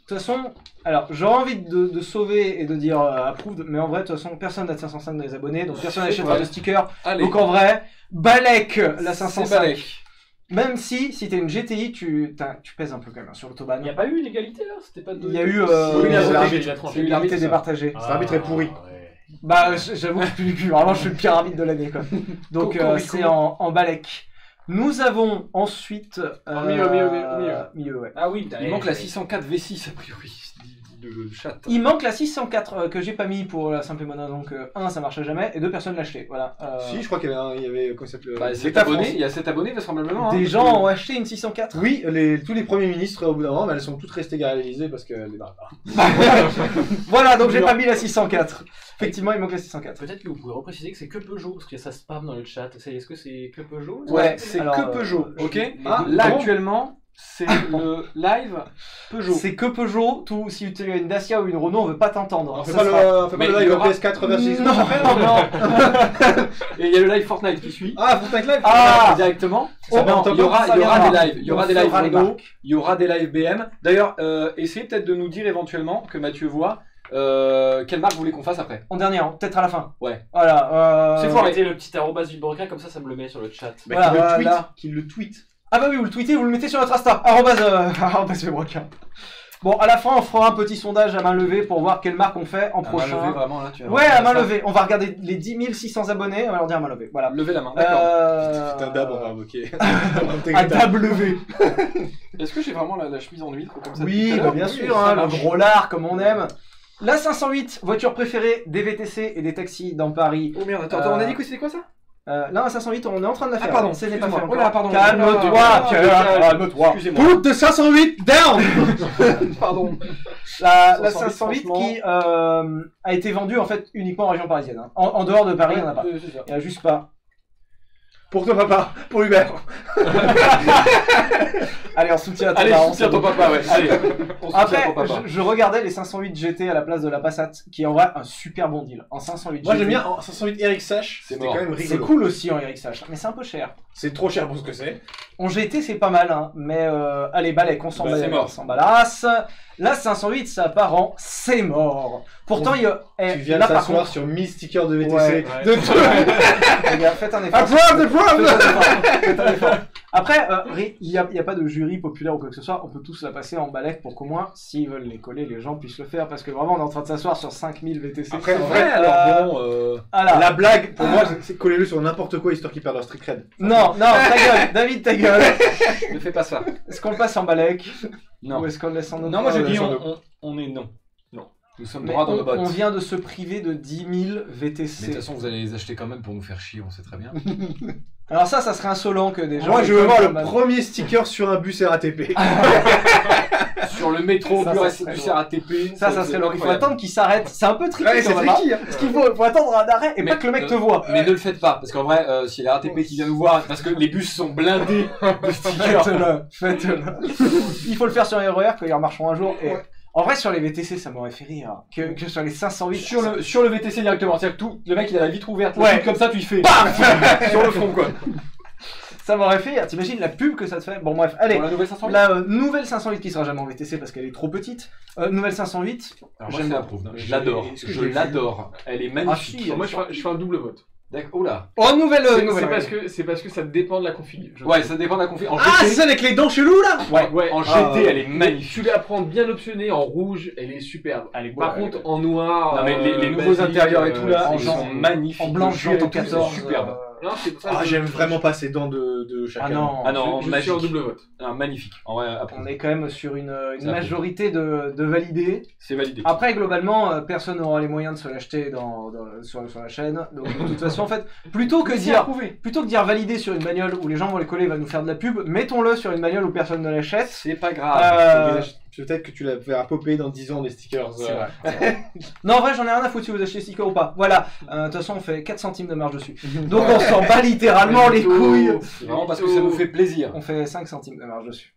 toute façon, alors j'aurais envie de, de sauver et de dire euh, approved, mais en vrai, de toute façon, personne n'a de 505 dans les abonnés, donc personne n'achètera de sticker. Allez, Donc en vrai, balèque la c'est 505. Même si, si t'es une GTI, tu, tu pèses un peu quand même hein, sur l'autobahn. Il n'y a pas eu l'égalité là? C'était pas de. Il y a eu, euh, Oui, l'arbitre. il a C'est tranché. eu L'égalité l'arbitre, ça. départagée. Cet arbitre est pourri. ouais. Bah, j- j'avoue que je. Vraiment, je suis le pire arbitre de l'année, quoi. Donc, euh, c'est en, en balèque. Nous avons ensuite. Au milieu, au milieu, au milieu, au milieu. milieu, ouais. Ah oui, Il manque la 604 V6 a priori de chat. Il manque la 604 euh, que j'ai pas mis pour la simple et bonne raison que 1 ça marchait jamais et deux personnes acheté. Voilà. Euh, Si, je crois qu'il y avait, un- il y avait s'appelle Bah, euh, 7 l'État abonnés, il y a 7 abonnés vraisemblablement. des hein, gens que- ont acheté une 604. Oui, les, tous les premiers ministres, au bout d'un moment, bah, elles sont toutes restées l'Elysée parce qu'elles débarquent pas. voilà, donc j'ai pas mis la 604. Effectivement, il manque la 604. Peut-être que vous pouvez repréciser que c'est que Peugeot, parce que ça spam dans le chat. Est-ce que c'est que Peugeot? Ouais, c'est que Peugeot, euh, ok je- Ah, les- Là bon. actuellement, c'est le live Peugeot. C'est que Peugeot, tout, si tu as une Dacia ou une Renault, on veut pas t'entendre. On fait pas sera- le, on fait pas le live aura- PS4 versus Xbox Non, non, non. Et il y a le live Fortnite qui suit. Ah, Fortnite Live Ah directement. Oh, non, il y aura, ça il y aura viendra. des lives, il y aura des lives Renault, il y aura des lives BM. D'ailleurs, euh, essayez peut-être de nous dire éventuellement que Mathieu voit euh, quelle marque vous voulez qu'on fasse après. En dernier, hein, peut-être à la fin. Ouais. Voilà. euh, C'est foiré. arrêter le petit arrobas du comme ça, ça me le met sur le chat. Bah, Voilà, qu'il le tweet, voilà. qu'il le tweet. Ah bah oui, vous le tweetez, vous le mettez sur notre Insta. Arrobase, euh. Bon, à la fin, on fera un petit sondage à main levée pour voir quelle marque on fait en À main prochain. levée, vraiment là, tu vas Ouais, à main ça. levée. On va regarder les 10 600 abonnés, on va leur dire à main levée. Voilà. Levez la main. D'accord. Euh... Un dab, on va invoquer. À table levée. Est-ce que j'ai vraiment la, la chemise en huître comme ça Oui, bah bien Oui, sûr, hein, le gros lard comme on aime. La 508, voiture préférée des VTC et des taxis dans Paris. Oh merde, attends, Euh, attends, on a dit que c'était quoi ça? Euh, là, la 508, on est en train de la Ah, faire. pardon, ce n'est pas fait encore. Oh là, pardon. Calme-toi, Ah, Pierre, ah, calme-toi. Route de 508 down Pardon. La, la 508, 508 franchement. qui euh, a été vendue en fait uniquement en région parisienne. hein. En, en dehors de Paris, il n'y en a pas. C'est. Il n'y a juste pas. Pour ton papa, pour Hubert. Allez, on soutient à Allez, soutiens c'est ton bon. papa, ouais. Allez. On soutient Après, ton papa. je, je regardais les 508 GT à la place de la Passat, qui est en vrai un super bon deal. En 508 Moi GT. j'aime bien en 508 Eric Sash, C'est c'était mort. quand même C'est rigolo. cool aussi en Eric Sach, mais c'est un peu cher. C'est trop cher pour ce que c'est. En GT, c'est pas mal, hein, mais euh, allez, balèque, on s'en Bah, bat- c'est mort. on s'en balasse. La 508, ça part en c'est mort. Pourtant, il y a. eh, Tu viens là, de par t'asseoir contre, sur 1000 stickers de VTC. Ouais. De les gars, faites un effort. Faites un effort, faites un effort. Après, euh, il n'y a, il y a pas de jury populaire ou quoi que ce soit. On peut tous la passer en balèque pour qu'au moins, s'ils veulent les coller, les gens puissent le faire. Parce que vraiment, on est en train de s'asseoir sur 5000 VTC. Après, en vrai, vrai, alors bon, euh. La blague, pour moi, c'est- c'est coller-le sur n'importe quoi histoire qu'ils perdent leur street cred. Non, non, ta gueule, David, ta gueule. ne fais pas ça. Est-ce qu'on le passe en balèque? Non. Ou est-ce qu'on le laisse en autre Non, moi dit sans on, on, on est non. Non. Nous sommes Mais droits dans on, nos bottes. on vient de se priver de 10 000 Mais de VTC. toute façon, vous allez les acheter quand même pour nous faire chier, on sait très bien. Alors ça, ça serait insolent que des gens... Moi, je veux voir le premier sticker sur un bus RATP. Sur le métro, Ça, ça du. CRATP. Ça, ça serait long. Il faut attendre qu'il s'arrête. C'est un peu tricky Ouais, c'est hein. tricky. hein. Parce qu'il faut, faut attendre un arrêt et Mais, pas que le mec euh, te voit. Mais ne le faites pas, parce qu'en vrai, euh, si y a la RATP qui vient nous voir, parce que les bus sont blindés de stickers. Faites-le, faites-le. Il faut le faire sur les RER quand ils remarcheront un jour. Et Ouais. En vrai, sur les VTC, ça m'aurait fait rire. Que, que sur les 508. Sur le, sur le VTC directement, c'est-à-dire que tout, le mec il a la vitre ouverte, Ouais. comme ça tu y fais sur le front quoi. Ça m'aurait fait rire. T'imagines la pub que ça te fait? Bon, bref, allez. La nouvelle 508 La euh, nouvelle 508 qui sera jamais en VTC parce qu'elle est trop petite. Euh, nouvelle 508. Alors moi j'aime je bien. l'approuve, je l'adore, je l'adore, elle est magnifique. si, Moi, je fais, je fais un double vote. D'accord, oh là. Oh, nouvelle. euh, C'est nouvelle. c'est parce, que, c'est parce que ça dépend de la config. je Ouais, ça dépend de la confiance. En Ah, c'est ça avec les dents cheloues là Ouais. Ouais. en GT Ah, elle est magnifique. Tu la prends bien optionnée en rouge, elle est superbe. Elle est Par contre, en noir. Non mais les, les euh, nouveaux basique, intérieurs et euh, tout là, en ils genre- sont magnifiques. En blanche, Le cuir et j'entends tout, c'est 14. superbe. euh, Non, c'est pour ça Ah, je- j'aime vraiment pas ces dents de, de chacun. Ah non, Ah non, je, je magique. suis en double vote. Ah, magnifique. En vrai, approuve. on est quand même sur une, une Ça majorité de, de validés. C'est validé. Après, globalement, euh, personne n'aura les moyens de se l'acheter dans, dans- sur, sur la chaîne. Donc, de toute façon, en fait, plutôt que dire plutôt que dire valider sur une bagnole où les gens vont les coller, il va nous faire de la pub, mettons-le sur une bagnole où personne ne l'achète. C'est pas grave. Euh, Peut-être que tu la verras popper dans 10 ans des stickers. Euh, vrai. non, en vrai, j'en ai rien à foutre si vous achetez sticker ou pas. Voilà. Euh, De toute façon, on fait 4 centimes de marge dessus. Donc, on s'en bat littéralement les couilles. Vraiment parce que ça nous fait plaisir. On fait 5 centimes de marge dessus.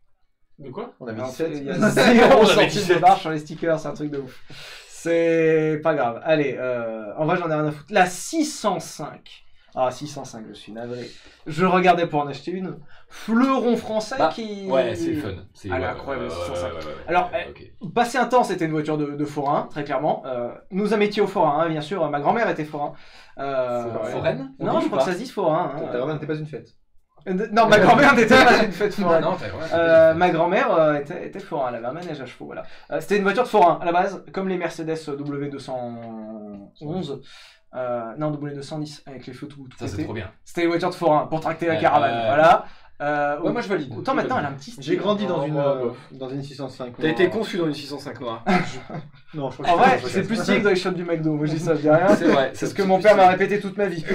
De quoi? On avait Alors, 17. Il y a On 0 avait centimes 17. de marge sur les stickers, c'est un truc de ouf. C'est pas grave. Allez, euh, en vrai, j'en ai rien à foutre. La 605. Ah, 605, je suis navré. Je regardais pour en acheter une. Fleuron français Bah, qui. Ouais, c'est fun. C'est Ah, elle est ouais, incroyable, ouais, la ouais, 605. ouais, ouais, ouais. Alors, Ouais, eh, ok. Passé un temps, c'était une voiture de, de forain, très clairement. Euh, nous amétiers au forain, hein, bien sûr. Ma grand-mère était forain. Euh, Foraine Foraine On Non, je crois que ça se dit forain. hein. Ta grand-mère n'était pas une fête. Euh, Non, ma grand-mère n'était pas une fête foraine. Non, Euh, ma grand-mère euh, était, était forain, elle avait un manège à chevaux, voilà. Euh, C'était une voiture de forain à la base, comme les Mercedes W211. Euh, non, W210 avec les feux tout, tout Ça, c'est trop bien. C'était une voiture de forain pour tracter la caravane, voilà. Euh, Ouais, moi je valide. Autant maintenant, elle a un petit style. J'ai grandi dans Oh, une, euh, dans une 605. T'as été conçu dans une 605 noire. Non, je crois que En vrai, c'est plus stylé que dans les shops du McDo. Moi, je dis ça, je dis rien. C'est vrai. C'est ce que mon père m'a répété toute ma vie.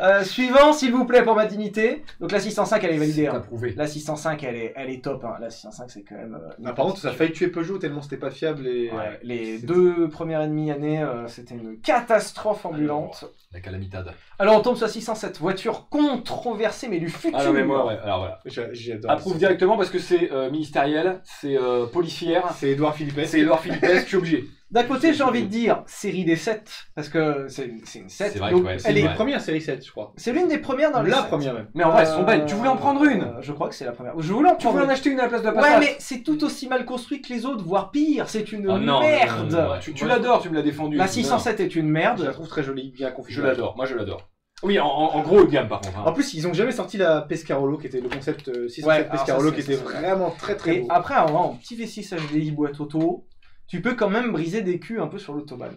Euh, suivant, s'il vous plaît, pour ma dignité. Donc la 605, elle est validée. Hein. approuvé. La 605, elle est, elle est top. hein. La 605, c'est quand même. euh, Ah, par contre, ça a failli tuer Peugeot tellement c'était pas fiable et. Ouais, les deux premières et demie années, euh, c'était une catastrophe ambulante. La calamitade. Alors on tombe sur la 607, voiture controversée mais du futur. Ah non, mais moi, ouais. Alors voilà. J'a- J'adore. Approuve directement parce que c'est euh, ministériel, c'est euh, policière, C'est Edouard Philippe. c'est Edouard Philippe, je suis obligé. D'un côté, j'ai envie de dire série des 7 parce que c'est une, c'est une 7. C'est vrai donc ouais, elle est, vrai. premières série 7, je crois. c'est l'une des premières dans les La 7. première même. Mais en vrai, elles sont belles. Tu voulais en prendre une? Euh, Je crois que c'est la première. Je voulais en Tu prendre voulais en acheter une à la place de la Ouais, Passat mais c'est tout aussi mal construit que les autres, voire pire. C'est une Oh non, merde. non, non, non, tu tu l'adores, tu me l'as défendu. La 607 est une Je la merde. trouve très jolie, bien Je configurée. l'adore, moi je l'adore. Oui, en, en- gros haut de gamme par contre. hein. En plus, ils ont jamais sorti la Pescarolo, qui était le concept euh, 607 Ouais, alors Pescarolo, ça, qui c'est- était vraiment très très Et beau. après, en, en petit V6 HDI boîte auto, tu peux quand même briser des culs un peu sur l'autobahn.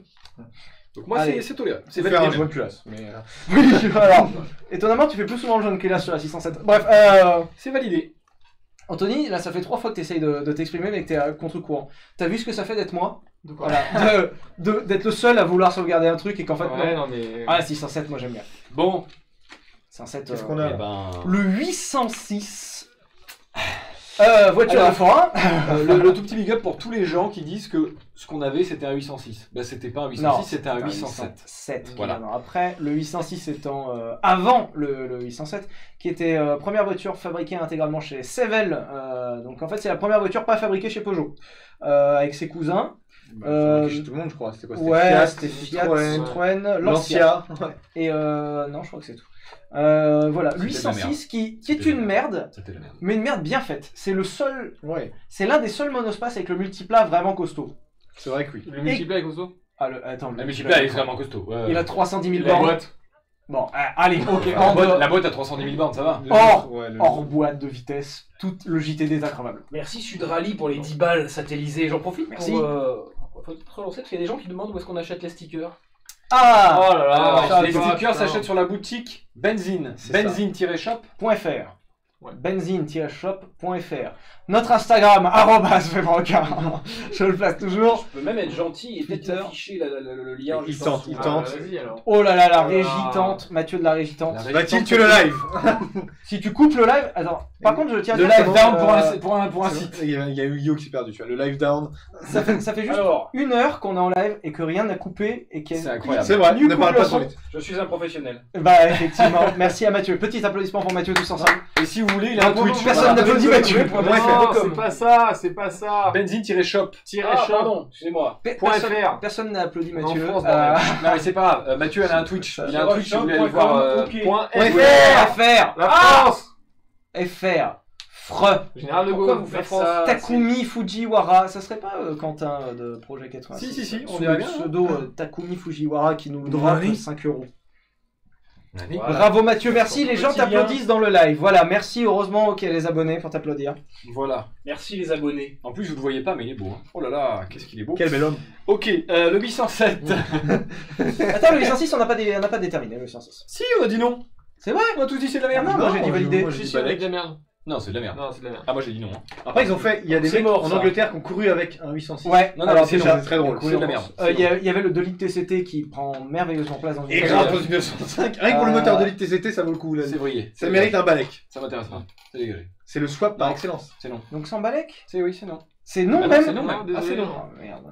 Donc moi c'est toléré. C'est faire un de culasse. Mais, euh, Oui, alors, étonnamment, tu fais plus souvent le jaune que là sur la 607. Bref, euh, C'est validé. Anthony, là, ça fait trois fois que tu essayes de, de t'exprimer, mais que t'es à contre-courant. T'as vu ce que ça fait d'être moi? De quoi? Voilà, d'être le seul à vouloir sauvegarder un truc et qu'en fait, Ouais, non. non, mais. Ah, la 607, moi j'aime bien. Bon, 607, Qu'est-ce euh, qu'on a? Eh ben. Le 806. Euh, voiture Alors, de forain. euh, le, le tout petit big up pour tous les gens qui disent que ce qu'on avait c'était un 806. Bah c'était pas un 806, c'était un 807. 807. Voilà. Après, le 806 étant euh, avant le, le 807, qui était euh, première voiture fabriquée intégralement chez Sevel. euh, donc en fait, c'est la première voiture pas fabriquée chez Peugeot. Euh, avec ses cousins. bah, Euh, tout le monde, je crois. C'était quoi C'était Ouais, Fiat, Citroën, Citroën, Lancia. Et euh, non, je crois que c'est tout. Euh, voilà, C'était de la 806 qui, qui est une merde, mais une merde bien faite. C'est le seul, Ouais, c'est l'un des seuls monospaces avec le multiplat vraiment costaud. c'est vrai que oui. Le multiplayer avec Ozo Ah, le, attends, le La multiplat, multiplat est vraiment costaud. ouais, Il a ouais. 310 000 La bornes. boîte. Bon, ah, allez, ok. La en boîte, de- la boîte à 310 000 bornes, ça va. Le- ouais, le- hors boîte de vitesse, tout le JTD est incroyable. Merci Sud Rally pour les 10 balles satellisées. J'en profite Merci. pour. Euh, faut peut-être relancer parce qu'il y a des gens qui demandent où est-ce qu'on achète les stickers. Ah Oh là là, Alors, ça les stickers s'achètent sur la boutique Benzine. C'est ça. Benzine-shop. .fr Ouais. benzine-shop.fr Notre Instagram, arrobas Febroca. Je le place toujours. Je peux même être gentil et peut-être afficher la- la- la- le lien. Il tente, il Ah, tente. Oh là là, la là. régie tente. Mathieu de la régie tente. Va-t-il tuer le live Si tu coupes le live, attends. Par contre, je tiens à Le dire live que, down euh, pour un, pour un, pour un site. Il y a, a eu Yo qui s'est perdu, tu vois. Le live down. ça fait, ça fait juste Alors, une heure qu'on est en live et que rien n'a coupé et qu'il y a C'est incroyable. C'est vrai, ne parle le pas trop vite. je suis un professionnel. Bah effectivement, merci à Mathieu. Petit applaudissement pour Mathieu tous ensemble. Et si vous voulez, il a un Twitch. personne n'applaudit Mathieu. Non, c'est pas ça, c'est pas ça. Benzine-shop. Tiret Ah, shop. pardon, excusez-moi. Pe- Point personne- .fr. Personne n'a applaudi Mathieu. France, Euh. Non mais c'est pas grave, Euh, Mathieu elle a un Twitch. Il a un Twitch, si vous voulez aller voir. euh. Point Ouais. FR. FR La Ah France. FR Fre Général de Pourquoi Gaulle. vous la faites France. ça Takumi Fujiwara, ça serait pas euh, Quentin euh, de Projet 86 Si, si, si, on dirait le bien, hein. pseudo euh, Takumi Fujiwara qui nous drop Money. 5 euros. Allez. Voilà. Bravo Mathieu, merci. Les le gens t'applaudissent dans le live. Voilà, merci. Heureusement qu'il y a les abonnés pour t'applaudir. Voilà. Merci les abonnés. En plus, vous ne le voyez pas, mais il est beau. hein. Oh là là, qu'est-ce qu'il est beau. Quel bel homme. Ok, euh, le 807. Attends, le 806, on n'a pas, dé- on n'a pas déterminé le 806. si, on a dit non. C'est vrai On a tous dit c'est de la Ah merde. non, moi j'ai dit validé. on a Balek. de la merde. Non, c'est de la merde. Non, c'est de la merde. Ah, moi j'ai dit non. hein. Après, ils ont fait. Il y a des C'est mecs mort, en ça. Angleterre qui ont couru avec un 806. Ouais, Non, non, alors mais c'est déjà, non, c'est très drôle. C'est de la merde. euh, il y, a- il y avait le 2 litres TCT qui prend merveilleusement place dans une Et grave dans une 905. Rien que pour le Euh, moteur de l'ITCT, ça vaut le coup. Là. C'est vrillé. Ça mérite un balèque. Ça m'intéresse pas. C'est dégagé. C'est le swap par Non. excellence. C'est non. Donc sans balèque? C'est oui, c'est non. C'est non Ah non, même c'est non, même. Ah, c'est désolé. non. Oh, merde.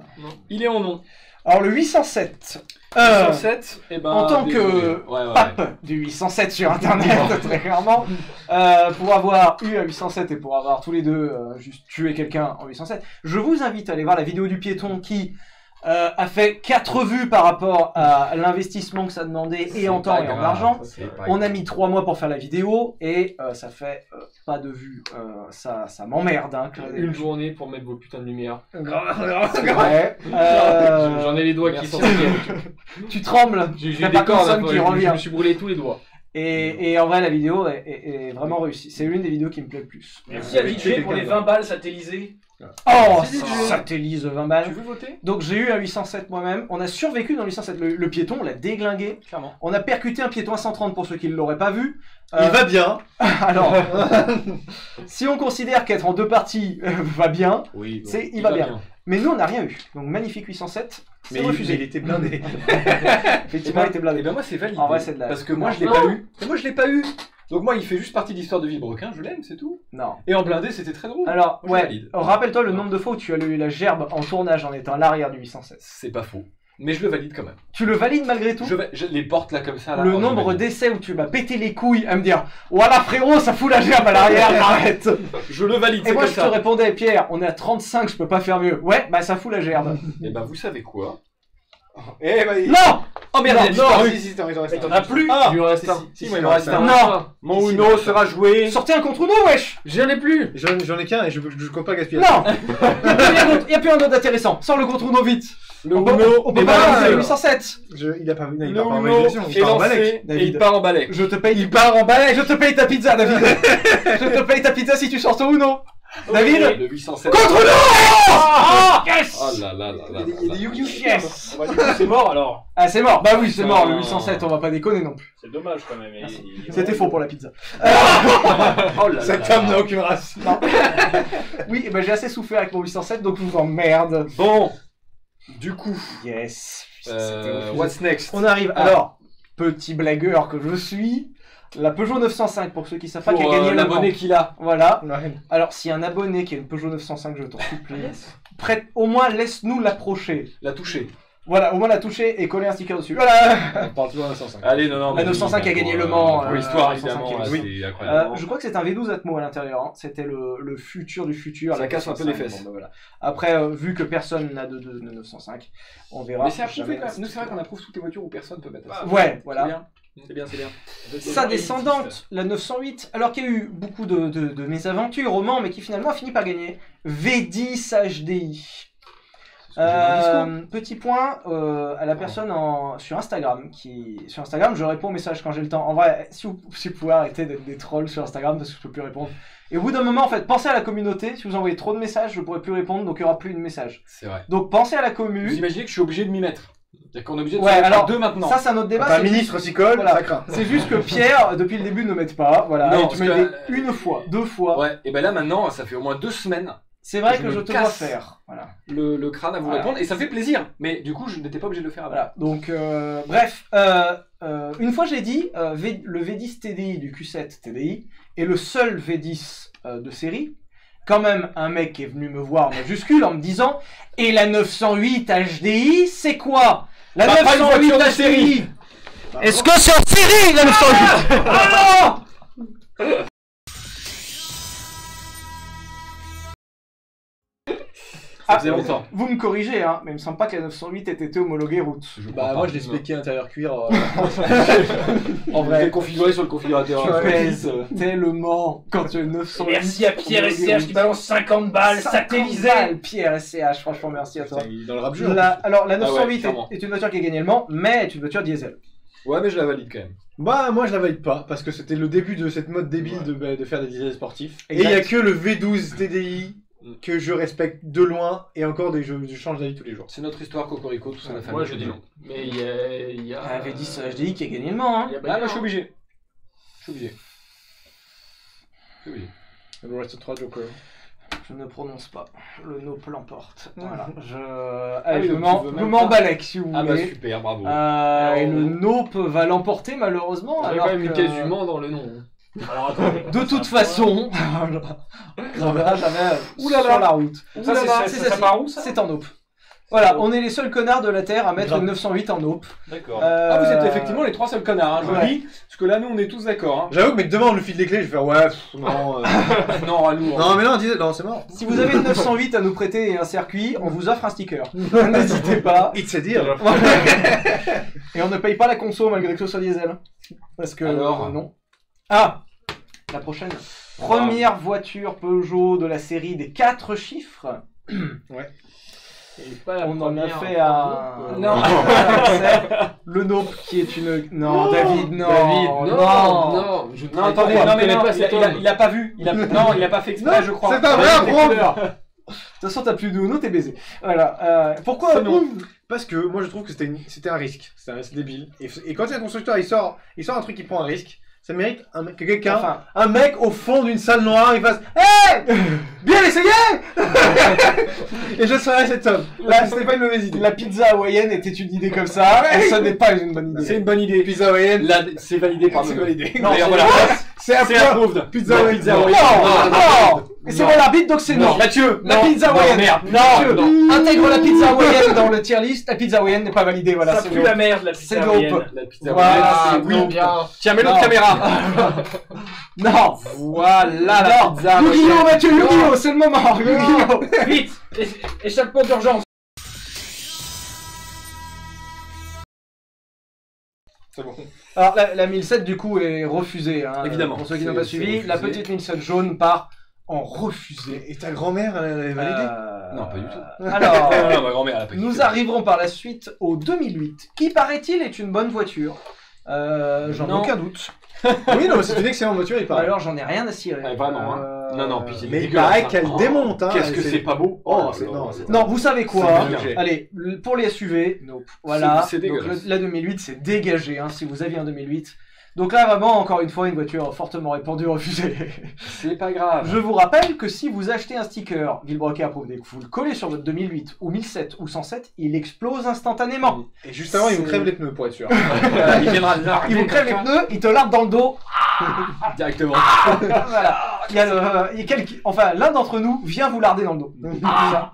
Il est en non. Alors le 807. Euh, 807, et ben. en tant que Ouais, ouais, ouais. pape du 807 sur internet, très clairement, euh, pour avoir eu un 807 et pour avoir tous les deux euh, juste tué quelqu'un en 807, je vous invite à aller voir la vidéo du piéton qui euh, a fait 4 vues par rapport à l'investissement que ça demandait et en temps et en argent. On a mis 3 mois pour faire la vidéo et euh, ça fait euh, pas de vues. Euh, ça ça m'emmerde. Hein, que- Une journée pour mettre vos putains de lumière. Ouais. Euh, J'en ai les doigts qui sont tu trembles. J'ai des cordes, qui revient. Je me suis brûlé tous les doigts. Et, et en vrai, la vidéo est, est- est vraiment réussie. C'est l'une des vidéos qui me plaît le plus. Merci à quelqu'un pour les de- 20 balles satellisées. Oh, C'est DJ. satellise 20 Tu balles. veux voter? Donc j'ai eu un 807 moi-même. On a survécu dans le 807. Le, le piéton, on l'a déglingué. Clairement. On a percuté un piéton à 130 pour ceux qui ne l'auraient pas vu. Il Euh, va bien. Alors, si on considère qu'être en deux parties euh, va bien, Oui. C'est- il va bien. mais nous on n'a rien eu. Donc magnifique 807, c'est Mais il, refusé. il était blindé. Effectivement, il était Et blindé. ben moi c'est validé. En vrai, c'est de la- Parce que moi Non. je l'ai pas eu. Et moi je l'ai pas eu. Donc moi il fait juste partie de l'histoire de Villebrequin, je l'aime, c'est tout. Non. Et en blindé c'était très drôle. Alors, Moi, ouais, valide. rappelle-toi le nombre de fois où tu as eu la gerbe en tournage en étant à l'arrière du 807. C'est pas faux. Mais je le valide quand même. Tu le valides malgré tout Je, va- je- les portes là comme ça. Là, Le nombre d'essais où tu m'as pété les couilles à me dire Voilà frérot, ça fout la gerbe à l'arrière, arrête Je le valide, Et moi comme je te répondais Pierre, on est à 35, je peux pas faire mieux. Ouais, bah ça fout la gerbe. Et ben vous savez quoi? Eh bah, il... non Oh merde, Non, il a disparu. si, si, t'en as Mais t'en as plus Ah Il lui en reste un. Si, si, moi, si, il me reste un. Non Mon si, Uno sera joué. Sortez un contre nous, wesh J'en ai plus J'en j'en ai qu'un et je, je compte pas gaspiller. Non Il n'y a plus un autre intéressant. Sors le contre nous vite Le On peut, Uno on peut pas lancé. lancer le 807 Je, il a pas vu. non, il Le part pas en Uno validation, il est part en lancé balèque. et David. il part en balai. Je te paye. Il part en balai. Je te paye ta pizza, David. je te paye ta pizza si tu sors ton Uno. David. Le 807. Contre nous Ah Yes Oh là là là Il y là. a des- il y a des Yu-Gi-Oh! Yes c'est mort alors. Ah c'est mort. Bah oui c'est mort le Ah. 807. On va pas déconner non plus. C'est dommage quand même. il- il- C'était faux pour la pizza. Oh là là Cet là homme là. n'a aucune race. Oui, bah j'ai assez souffert avec mon 807 donc je vous emmerde. Bon, du coup, Yes. Putain, euh, what's next? On arrive. Ah. Alors petit blagueur que je suis. La Peugeot 905 pour ceux qui savent pas qui a gagné euh, le l'abonné Mans. qu'il a. Voilà. Ouais. Alors, si un abonné qui a une Peugeot 905, je t'en supplie, prête, au moins laisse-nous l'approcher. L'a touché. Voilà, au moins la toucher et coller un sticker dessus. Voilà On parle toujours de 905. Allez, non, non. La mais 905 oui, a gagné pour, le euh, Mans, Pour euh, l'histoire, 905 évidemment. C'est Euh, incroyable. je crois que c'est un V12 Atmo à l'intérieur. hein. C'était le, le futur du futur. Ça la casse un peu 905. les fesses. Bon, bah, voilà. Après, euh, vu que personne n'a de, de- de 905, on verra. Mais c'est approuvé quand même. Nous, c'est vrai qu'on approuve toutes les voitures où personne peut mettre ça. Ouais, voilà. C'est bien, c'est bien. Sa descendante, la 908, alors qu'il y a eu beaucoup de, de, de mésaventures au Mans, mais qui finalement a fini par gagner. V10 HDI. Euh, petit point euh, à la personne en, sur Instagram qui sur Instagram je réponds aux messages quand j'ai le temps. En vrai si vous, si vous pouvez arrêter d'être des trolls sur Instagram parce que je peux plus répondre. Et au bout d'un moment en fait pensez à la communauté. Si vous envoyez trop de messages je pourrai plus répondre donc il y aura plus de messages C'est vrai. donc pensez à la Vous commu imaginez que je suis obligé de m'y mettre. C'est-à-dire qu'on est obligé de Ouais, alors, deux maintenant. ça c'est un autre débat Enfin, ministre s'y colle, Voilà. c'est juste que Pierre depuis le début ne m'aide pas voilà Non, tu m'as que, aidé euh, une fois deux fois Ouais, et ben là maintenant, ça fait au moins deux semaines c'est vrai je que je te vois faire voilà le, le crâne à vous Voilà. répondre et ça fait plaisir. Mais du coup, je n'étais pas obligé de le faire avant. Voilà, donc euh, bref, euh, euh, une fois j'ai dit, euh, V- le V10 TDI du Q7 TDI est le seul V10 euh, de série. Quand même, un mec est venu me voir en majuscule en me disant Et la 908 HDI, c'est quoi? La Bah, pas une 908 voiture de HDI série. Est-ce que c'est en série la 908 Ah Ça faisait longtemps. Vous me corrigez, hein, mais il me semble pas que la 908 ait été homologuée route. Je Bah, pas. moi, je l'ai spéqué intérieur cuir. euh, En vrai, configuré sur le configurateur. tu hein. pèses tellement quand tu as une 908. Merci à Pierre homologuée SCH qui balance 50 balles 50 satellisées. balles, Pierre SCH, franchement merci à toi. putain, il est dans le rap jeu. La- alors la Ah ouais, 908 est- clairement. est, une voiture qui a gagné le Mans, mais est une voiture diesel. Ouais, mais je la valide quand même. Bah, moi je la valide pas, parce que c'était le début de cette mode débile de, bah, de faire des designs sportifs. Et il y a que le V12 TDI que je respecte de loin, et encore des jeux, je change d'avis tous les jours. C'est notre histoire, Cocorico, tout ça, la famille. Moi je dis non. Mais il y a. Il y a... Ah, V10 HDI qui a gagné le Mans. Hein. il y a Ah, moi je suis obligé. Je suis obligé. Je suis obligé. Le reste 3 Joker. Je ne prononce pas. Le Nope l'emporte. Voilà. Je, Ah oui, je donc m'en- tu veux je même m'en pas- balèque si vous Ah bah voulez. super, bravo. Euh, et le Nope va l'emporter malheureusement. Il y a alors quand même une que- caisse du Mans dans le nom. Alors attendez. De toute façon, on ne verra jamais Ouh là là. sur la route. Ça, c'est- ça, C'est ça, ça, ça part où ça C'est en Nope. Voilà, on est les seuls connards de la Terre à mettre Grave. une 908 en Nope. D'accord. Ah, vous êtes Euh, effectivement les trois seuls connards, hein, je ouais. le dis. Parce que là, nous, on est tous d'accord. J'avoue que mais demain on le file les clés, je vais faire ouais, pff, non. euh, Hein. non, à lourd. non, mais non, disais, non, c'est mort. Si vous avez une 908 à nous prêter et un circuit, on vous offre un sticker. N'hésitez pas. It's a deal. Et on ne paye pas la conso malgré que ce soit diesel. Parce que Alors euh, non. Ah La prochaine. Première voiture Peugeot de la série des 4 chiffres. Pas la On en a fait en un. groupe, euh, Non, le Nope qui est une. Non, David, non. David, non, non, je Non, attendez, non, mais non, il a, il a- il a pas vu. Il a, non, il a pas fait exprès, je crois. c'est un vrai Ouais, couleurs. De toute façon, t'as plus de Uno, t'es baisé. Voilà. euh, pourquoi non. Parce que moi je trouve que c'était une- c'était un risque, c'était un risque débile. Et, et quand un constructeur il sort, il sort un truc qui prend un risque, ça mérite un, que quelqu'un, Enfin, un mec au fond d'une salle noire, il fasse Hey Bien essayé Et je serai cet homme. Là, c'était pas une mauvaise idée. la pizza hawaïenne était une idée comme ça, et ça n'est pas une bonne idée. C'est une bonne idée. Pizza hawaïenne, Là, c'est validé par c'est validé. Non, D'ailleurs, voilà. C'est approved. Pizza hawaïenne. pizza Non, non, Et c'est moi l'arbitre, donc c'est non. Mathieu, La pizza non, hawaïenne. merde. Non, non. Intègre la pizza hawaïenne dans le tier list. La pizza hawaïenne n'est pas validée. Voilà, ça c'est pue la merde la C'est pizza hawaïenne. La pizza Voilà, hawaïenne. c'est. Tiens, mets l'autre caméra. Non. Voilà la Non. pizza Yu-Gi-Oh. Mathieu, Yu-Gi-Oh, c'est le moment. Yu-Gi-Oh. Vite Échappement d'urgence C'est bon. Alors, la, la 1007, du coup, est refusée. hein, Évidemment. Pour ceux qui n'ont pas suivi, la petite 1007 jaune part en refusée. Et ta grand-mère, elle avait validé Euh, Non, pas du tout. Alors, ma grand-mère, elle a pas nous arriverons par la suite au 2008, qui paraît-il est une bonne voiture. Euh, j'en ai Non. aucun doute. Oui, non, mais c'est une excellente voiture, il paraît. Alors, j'en ai rien à cirer. Ouais, vraiment, hein. Euh, Non, non, puis c'est Mais il paraît hein. qu'elle Oh, démonte, hein. Qu'est-ce que c'est- pas beau? Oh, là non, Non, vous savez quoi? Allez, le- pour les SUV, nope. voilà. Donc, la 2008, c'est dégagé, hein, si vous aviez un 2008. Donc là, vraiment, encore une fois, une voiture fortement répandue, refusée. C'est pas grave. Je vous rappelle que si vous achetez un sticker Villebroquet approuvé, que vous le collez sur votre 2008 ou 1007 ou 107, il explose instantanément. Et juste avant, il vous crève les pneus pour être sûr. Il viendra Il vous crève les pneus, il te larde dans le dos. directement. voilà. Il y a le- il y a quelqu'un- Enfin, l'un d'entre nous vient vous larder dans le dos. Voilà.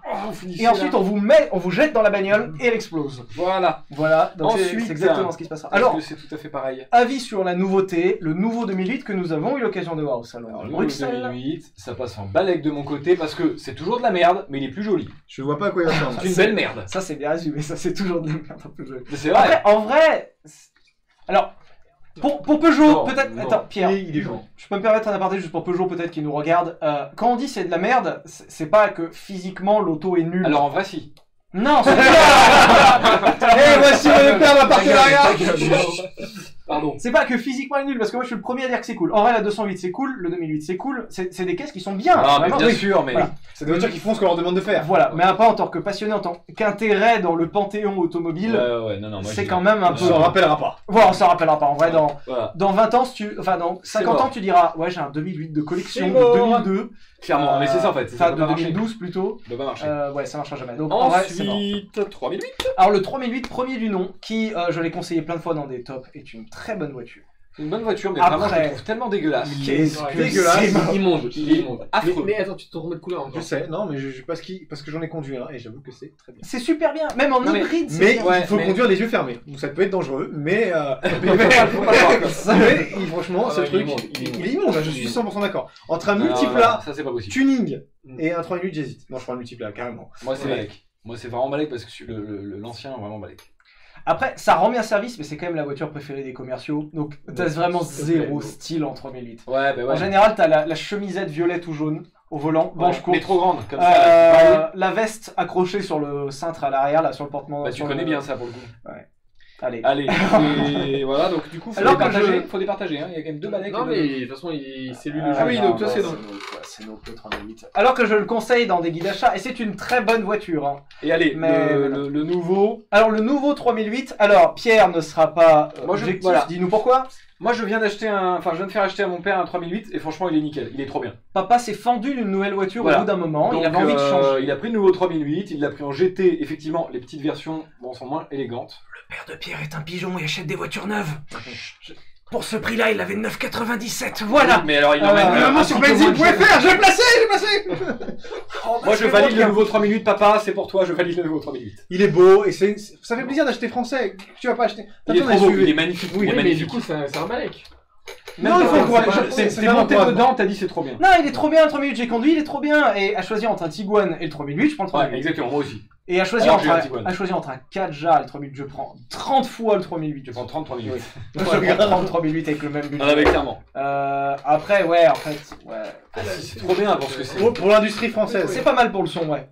Et ensuite, on vous met, on vous jette dans la bagnole et elle explose. Voilà. Voilà. Donc c'est- Ensuite, c'est exactement ce qui se passera. Alors, Alors, c'est tout à fait pareil. avis sur la nouveauté, le nouveau 2008 que nous avons eu l'occasion de voir au salon Alors, de le Bruxelles. 2008, ça passe en balèque de mon côté parce que c'est toujours de la merde, mais il est plus joli. Je vois pas à quoi il ressemble. C'est une belle merde. Ça, c'est bien résumé. Ça, c'est toujours de la merde un peu joli. Mais c'est vrai. Après, en vrai, c'est- alors, pour, pour Peugeot, peut-être. Attends, Pierre, Il est je peux me permettre un aparté juste pour Peugeot, peut-être qui nous regarde. Euh, quand on dit c'est de la merde, c'est c'est pas que physiquement l'auto est nulle. Alors en vrai, si. non, c'est Eh, voici le père d'un partenariat Pardon. C'est pas que physiquement elle est nulle, parce que moi je suis le premier à dire que c'est cool. En vrai, la 208 c'est cool, le 2008 c'est cool, c'est des caisses qui sont bien. Ah, mais bien Oui. sûr, mais. Voilà. C'est des voitures qui font ce qu'on leur demande de faire. Voilà, mais pas en tant que passionné, en tant qu'intérêt dans le panthéon automobile, Ouais, ouais, ouais, non, non, moi, c'est quand même un On peu. s'en rappellera pas. Voilà, on s'en rappellera pas. En vrai, dans, Voilà, dans 20 ans, si tu... enfin dans 50 mort. ans, tu diras Ouais, j'ai un 2008 de collection C'est de mort. 2002. Clairement. Euh, mais c'est ça en fait. Ça peut de pas marcher. 2012 plutôt. Ça pas marcher. Euh, ouais, ça marchera jamais. Donc, en vrai. Ensuite, 3008. Alors, le 3008, premier du nom, qui, euh, je l'ai conseillé plein de fois dans des tops, est une très bonne voiture. Une bonne voiture, mais Après- vraiment, je la trouve tellement dégueulasse. Qu'est-ce que dégueulasse. c'est moche. Immonde, il est immonde. Affreux. Mais, mais attends, tu te remets de couleur encore. Je sais, non, mais je, je- parce, qu'il- parce que j'en ai conduit un et j'avoue que c'est très bien. C'est super bien, même en Non, mais- hybride, c'est Mais bien. Ouais, il faut mais- conduire les yeux fermés. Donc ça peut être dangereux, mais. Euh, mais, Faut pas- faut pas le voir comme ça. mais, il- franchement, Ah ce ouais, il est truc, immonde, il est il, immonde. est immonde, hein, je suis immonde. 100% d'accord. Entre un Non, non, multiplat, non, Ça, c'est pas possible. tuning Mm. et un 3008, j'hésite. Non, je prends le multiplat, carrément. Moi, c'est Ouais. balèque. Moi, c'est vraiment balèque parce que je suis le- le- le- l'ancien, vraiment balèque. Après, ça rend bien service, mais c'est quand même la voiture préférée des commerciaux. Donc, t'as Ouais, vraiment zéro ouais. style en 3008. Ouais, bah ouais. En général, t'as la, la chemisette violette ou jaune au volant, Ouais, manche mais courte. trop grande, comme Euh, ça. là, la veste accrochée sur le cintre à l'arrière, là, sur le portement. Bah, tu connais le- bien ça pour le coup. Allez. Allez, et voilà, donc du coup, faut Alors que départager. je- Faut départager, hein. il y a quand même deux balais. Non, mais de toute façon, il- c'est lui le Ah oui, jeu. donc toi, c'est donc. C'est nos potes en élite. Alors que je le conseille dans des guides d'achat, et c'est une très bonne voiture. hein. Et allez, Mais- le, le- le nouveau. Alors le nouveau 3008, alors Pierre ne sera pas euh, Moi, je- objectif, voilà. dis-nous pourquoi. Moi, je viens d'acheter un. Enfin, je viens de faire acheter à mon père un 3008 et franchement, il est nickel. Il est trop bien. Papa s'est fendu d'une nouvelle voiture Voilà. au bout d'un moment, il Donc, avait envie de euh, changer. Il a pris le nouveau 3008, il l'a pris en GT. Effectivement, les petites versions bon, sont moins élégantes. Le père de Pierre est un pigeon et achète des voitures neuves. Pour ce prix-là, il avait 9,97. Voilà. Mais alors, il emmène. euh, moi, petit sur Benzine.fr, je l'ai placé, je l'ai placé Moi, je valide le nouveau 3008, papa, c'est pour toi, je valide le nouveau 3008. Il est beau et c'est, ça fait plaisir d'acheter français. Tu vas pas acheter. T'as Il est trop beau, il est magnifique. Oui, il est mais magnifique. du coup, c'est un, Malek. Même Non, il faut pas- c'est- monté dedans, t'as dit c'est trop bien. Non, il est trop bien le 3008, j'ai conduit, il est trop bien. Et à choisir entre un Tiguan et le 3008, je prends le Ouais, 3008. exactement, moi aussi. Et à choisir, Alors, entre un à choisir entre un 4J et le 3008, je prends 30 fois le 3008. Je prends 30 3008. Je prends 30 3008 avec le même budget. Ah, mais clairement. Euh, après, ouais, en fait, ouais. C'est trop bien parce que c'est. Pour, pour l'industrie française. C'est pas mal pour le son, ouais.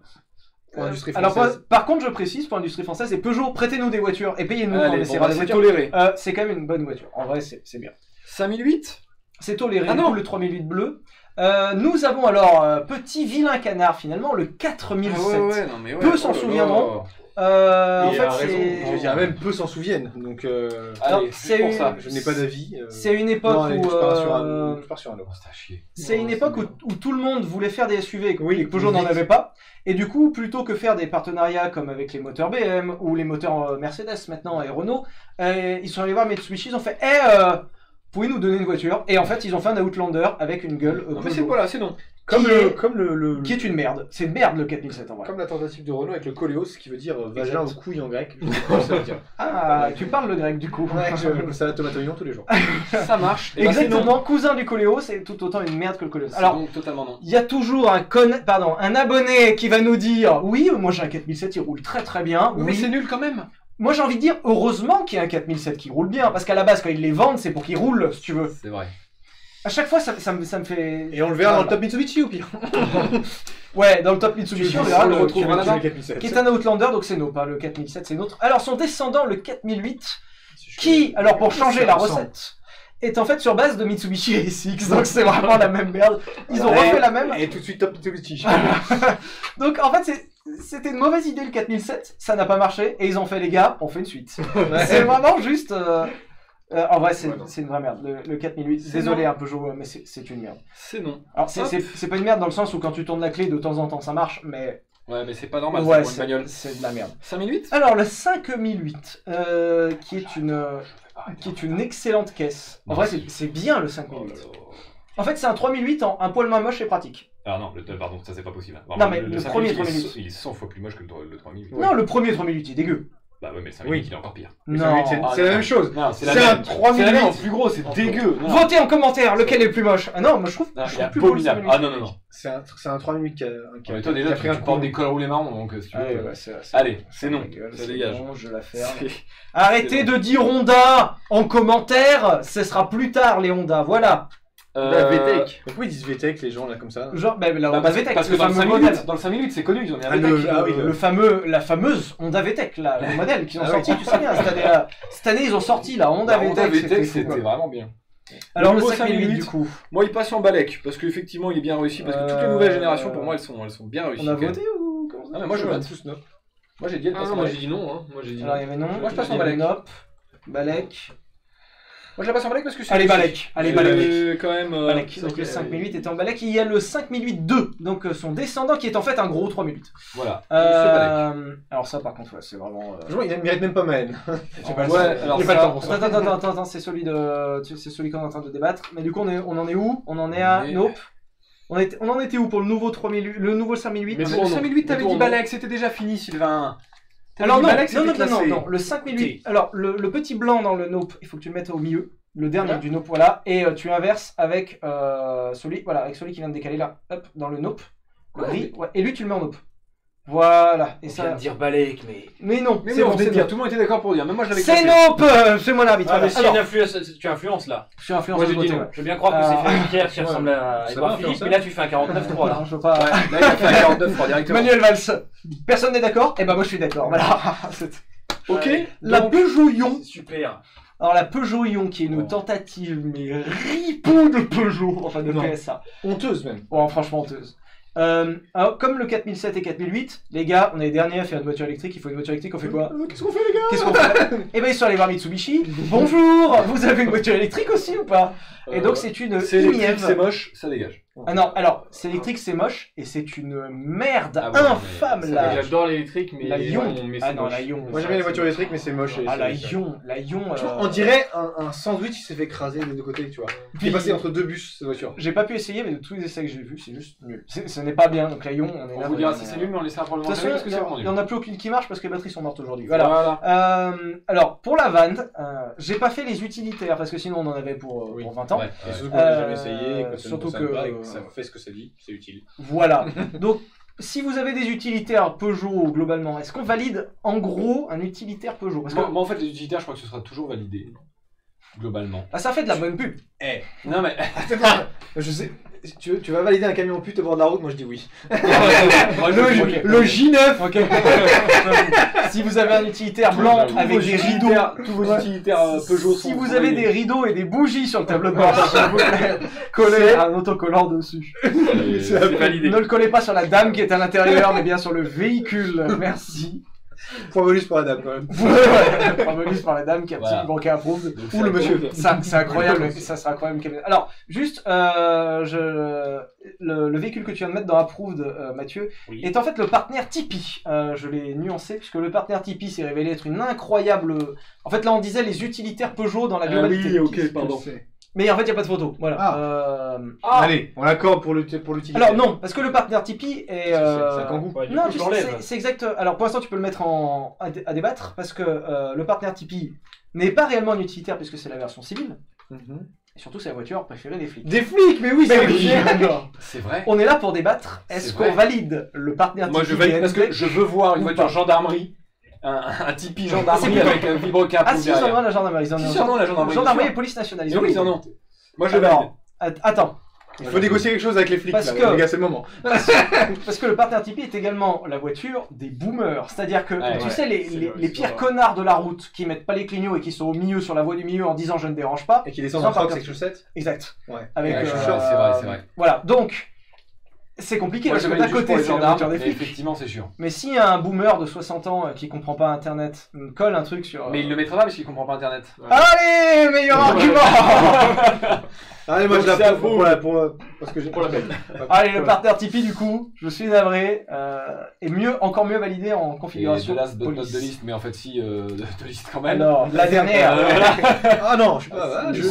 Pour l'industrie Alors, française. par, par contre, je précise pour l'industrie française, c'est Peugeot, prêtez-nous des voitures et payez-nous bon, bah, des c'est toléré. Euh, c'est quand même une bonne voiture. En vrai, c'est c'est bien. 5008 C'est toléré, Ah non. le 3008 bleu. Euh, nous avons alors, euh, petit vilain canard finalement, le 4007. Ah ouais, ouais, non, mais ouais. Peu s'en oh là là. souviendront. Euh, en Il fait, raison. c'est- Je dirais même peu s'en souviennent. Donc, euh, Alors, Allez, c'est c'est pour une- ça. je n'ai pas d'avis. euh, c'est une époque non, allez, où, je pars sur euh, un, je pars sur un autre. Oh, c'est à chier. C'est une époque où, où tout le monde voulait faire des SUV et que- Oui, et que Peugeot n'en avait pas. Et du coup, plutôt que faire des partenariats comme avec les moteurs BM ou les moteurs euh, Mercedes maintenant et Renault, euh, ils sont allés voir Mitsubishi, ils ont fait Eh, euh, pouvez nous donner une voiture Et en fait, ils ont fait un Outlander avec une gueule euh, Non, mais Peugeot, c'est voilà, c'est non. Comme qui le, est- comme le, le- qui est une merde. C'est une merde le 4007 en vrai. comme la tentative de Renault avec le coléos, qui veut dire euh, vagin ou couille en grec. Je sais pas ce que ça veut dire. Ah, tu parles le grec du coup. Ouais, je, ça tomate oignon tous les jours. Ça marche. Non. Exactement, cousin du Coléo, c'est tout autant une merde que le Coléo. C'est Alors, totalement non. Il y a toujours un con... pardon, un abonné qui va nous dire oui, moi j'ai un 4007 il roule très très bien. Oui, Oui. mais c'est nul quand même. Moi j'ai envie de dire heureusement qu'il y a un 4007 qui roule bien parce qu'à la base quand ils les vendent c'est pour qu'ils roulent si tu veux. C'est vrai. À chaque fois ça, ça, me, ça me fait Et on le verra dans le top Mitsubishi ou pire Ouais, dans le top Mitsubishi on verra On le le retrouve qui, est un Outlander donc c'est nos pas le 4007 c'est notre. Alors son descendant le 4008 qui alors pour changer la recette est en fait sur base de Mitsubishi ASX donc c'est vraiment la même merde. Ils ont refait la même Et tout de suite top Mitsubishi. Donc en fait, c'est- c'était une mauvaise idée le 4007, ça n'a pas marché, et ils ont fait les gars, on fait une suite. c'est vraiment juste. euh, euh, en vrai, c'est Ouais, une vraie merde. Le, le 4008, C'est désolé non. un peu Peugeot, mais c'est une merde. C'est non. Alors c'est- pas une merde dans le sens où quand tu tournes la clé, de temps en temps ça marche, mais Ouais, mais c'est pas normal. ouais, c'est bagnole. c'est de la merde. 5008 Alors le 5008, euh, qui est une euh, qui est une excellente caisse. En vrai, c'est c'est bien le 5008. En fait, c'est un 3008 en un poil moins moche et pratique. Ah non, le, pardon, ça c'est pas possible. Non, mais le 5008, premier il est 3008. so- Il est 100 fois plus moche que le, le 3008. Non, le premier 3008 il est dégueu. Bah ouais, mais le 5008 Oui. il est encore pire. Non. C'est Ah, c'est la même chose. Non, c'est la C'est même. un C'est la même 3008. en plus gros, c'est dégueu. Non. Votez en commentaire lequel est le plus moche. Ah non, moi je trouve, Non, je trouve plus beau le abominable. 5008. Ah non, non, non. C'est un, c'est un 3008 qui a, qui a- Mais toi qui déjà, a tu, pris un tu portes des cols roulés marrons, donc euh, si tu veux. C'est- c'est- Allez, c'est non. Ça c'est dégage. je la ferme. Arrêtez de dire Honda en commentaire, ce sera plus tard les Honda, voilà. Euh, La VTEC. Mais pourquoi ils disent VTEC les gens là comme ça Genre, bah, la bah, Honda parce, VTEC, parce que dans le, fameux 5008, modèle. dans le 5008, c'est connu, ils ont mis un Ah, le- ah oui, Le fameux, la fameuse Honda VTEC, là, le modèle qu'ils ont Ah oui. sorti, tu sais bien, cette année-là. Cette année, ils ont sorti la Honda La VTEC. Honda c'était vraiment bien. Alors, le nouveau 5008, 5008, du coup. Moi, il passe en Balek, parce qu'effectivement, il est bien réussi, parce que toutes les Euh, nouvelles générations, pour moi, elles sont, elles sont bien réussies. On a voté ou comment ça Ah, moi, je vote. tous. Moi, j'ai dit, non, en moi j'ai Balek. dit non. Hein. Moi j'ai dit Alors, non. il y avait non. Moi, je passe en Balek. Nop, Balek. Moi, je la passe en Balek parce que c'est. Allez. Balek. Allez, Euh, Balek. quand même. euh, Balek. Donc le 5008 est en Balek. Il y a le 5008-2, donc euh, son descendant qui est en fait un gros 3008. Voilà. Euh, alors ça par contre, ouais, c'est vraiment... euh, Franchement, il mérite même pas ma haine. J'ai pas le Ouais, alors pas le temps pour ça. Attends, attends, attends, attends, c'est celui de, celui qu'on est en train de débattre. Mais du coup, on, est, on en est où? On en est à Mais- Nope. On, était, on en était où pour le nouveau 3000, le nouveau 5008 Mais Mais pour le non. 5008, t'avais dit. Balek, c'était déjà fini, Sylvain. Alors non, Balek, non, non, non, non, le 5008. Alors le, le petit blanc dans le Nope, il faut que tu le mettes au milieu, le dernier Là. du Nope, voilà, et euh, tu inverses avec euh, celui, voilà, avec celui qui vient de décaler là, hop, dans le Nope, le Ouais, gris, ouais, et lui tu le mets en Nope. Voilà, et On vient de ça. dire Balek, mais. Mais non, Mais c'est bon, c'est dire, tout le monde était d'accord pour dire, même moi je l'avais C'est euh, c'est mon arbitre. Ah, mais si Alors, une influence, tu influences là. je suis influenceur Moi, non. ouais. Je veux bien croire que c'est Philippe Pierre qui ressemble à Ça Edouard Philippe, mais là tu fais un 49-3 là. Non, je veux pas. Ouais, là il a fait un 49 3 directement. Manuel Valls, personne n'est d'accord? Eh ben moi je suis d'accord, voilà. Ok. La Peugeot Ion. Super. Alors la Peugeot Ion qui est une tentative mais ripou de Peugeot, enfin de Non. PSA. Honteuse même. Bon, franchement honteuse. Euh, alors, comme le 4007 et 4008, les gars, on est les derniers à faire une voiture électrique. Il faut une voiture électrique, on fait quoi Euh, Qu'est-ce qu'on fait les gars Qu'est-ce qu'on fait Eh ben ils sont allés voir Mitsubishi. Bonjour, vous avez une voiture électrique aussi ou pas? Et donc c'est une C'est électrique, IMEV. c'est moche, ça dégage. Ah non, alors c'est électrique, c'est moche et c'est une merde Ah ouais, infâme là. J'adore l'électrique, mais La Ion. mais Ah non, moche. la Ion. Moi j'aime bien les voitures électriques mais c'est moche. et Ah c'est- la c'est- Ion, la. Tu vois, euh, On dirait un, un sandwich qui s'est fait écraser des deux côtés, tu vois. Il est passé entre deux bus, cette voiture. J'ai pas pu essayer, mais de tous les essais que j'ai vus, c'est juste nul. C'est- Ce n'est pas bien, donc la Ion, on est On là. vous dira si est- c'est nul, mais on laissera De probablement toute jamais façon, parce que il c'est en- il nul. y en a plus aucune qui marche parce que les batteries sont mortes aujourd'hui. Voilà. Voilà. Euh, alors, pour la vanne, euh, j'ai pas fait les utilitaires parce que sinon on en avait pour, euh, Oui. pour 20 ans. Ouais, Et surtout qu'on l'a Euh, jamais essayé, que ça ne surtout concerne que- pas et que ça fait ce que ça dit, c'est utile. Voilà. Donc, si vous avez des utilitaires Peugeot globalement, est-ce qu'on valide en gros un utilitaire Peugeot Parce que Moi, moi, en fait, les utilitaires, je crois que ce sera toujours validé. Globalement. ah, ça fait de la bonne pub. Non, mais. Je sais, tu, tu vas valider un camion pute au bord de la route, moi je dis oui. Le- ok. le J9 Ok. si vous avez un utilitaire blanc Tous avec vos des rideaux. Tous vos Ouais. utilitaires euh, Peugeot si sont vous avez des rideaux et des bougies sur le tableau de bord, collez un autocollant dessus. C'est c'est validé. Ne le collez pas sur la dame qui est à l'intérieur, mais bien sur le véhicule. Merci. Point bonus pour la dame quand même. Pas bonus par la dame qui a Voilà. petit banquet approuve. Ou le monsieur. c'est incroyable, ça sera incroyable. Alors, juste, euh, je, le, le véhicule que tu viens de mettre dans Approved, euh, Mathieu, Oui. est en fait le partenaire Tipeee. Euh, je l'ai nuancé, puisque le partenaire Tipeee s'est révélé être une incroyable... En fait, là, on disait les utilitaires Peugeot dans la Ah globalité. oui, ok, pardon. Mais en fait, il n'y a pas de photo. Voilà. Ah. Euh, Allez, on l'accorde pour l'utilité. Alors, non, parce que le partenaire Tipeee est... C'est- euh, c'est un kangou. Ouais, du non, c'est- exact. Alors pour l'instant, tu peux le mettre en, à, dé- à débattre parce que euh, le partenaire Tipeee n'est pas réellement un utilitaire puisque c'est la version civile. Et surtout, c'est la voiture préférée des flics. Des flics, mais oui, c'est oui, d'accord. C'est vrai. On est là pour débattre. Est-ce C'est qu'on vrai. valide le partenaire Moi, Tipeee je valide parce que je veux voir une voiture pas. gendarmerie. Un, un Tipeee gendarmerie avec un vibrocap Ah si, ils en ont la gendarmerie. Ils en Si, ont ils en ont la gendarmerie. Gendarmerie et police nationale. Ils ont en ont, mis. ils en ont. Moi, je at- attends. Il faut négocier quelque chose avec les flics Parce là, que- les gars, c'est le moment. Parce que le partenaire Tipeee est également la voiture des boomers. C'est-à-dire que, Ouais, tu ouais. sais, les, les, pires vrai. connards de la route qui mettent pas les clignots et qui sont au milieu sur la voie du milieu en disant je ne dérange pas. Et qui descend Sans en Crocs partir. avec chaussette. Exact. Ouais. Avec, Ouais, euh, vrai, c'est vrai. Voilà, donc c'est compliqué Moi, parce que d'un côté c'est la voiture des flics, effectivement, c'est sûr. mais si un boomer de 60 ans euh, qui comprend pas internet me colle un truc sur. Mais il le mettra pas parce qu'il comprend pas internet. Allez, meilleur argument Allez, moi Donc, je c'est la pour, pour, la- pour, euh, parce que j'ai Pour la peine. Allez, le partenaire Tipeee du coup, je suis navré, euh, et mieux, encore mieux validé en Et de configuration. last but not de liste, mais en fait, si, euh, de, de liste quand même. Alors, la dernière. Ah non, je suis pas. ah, qui je-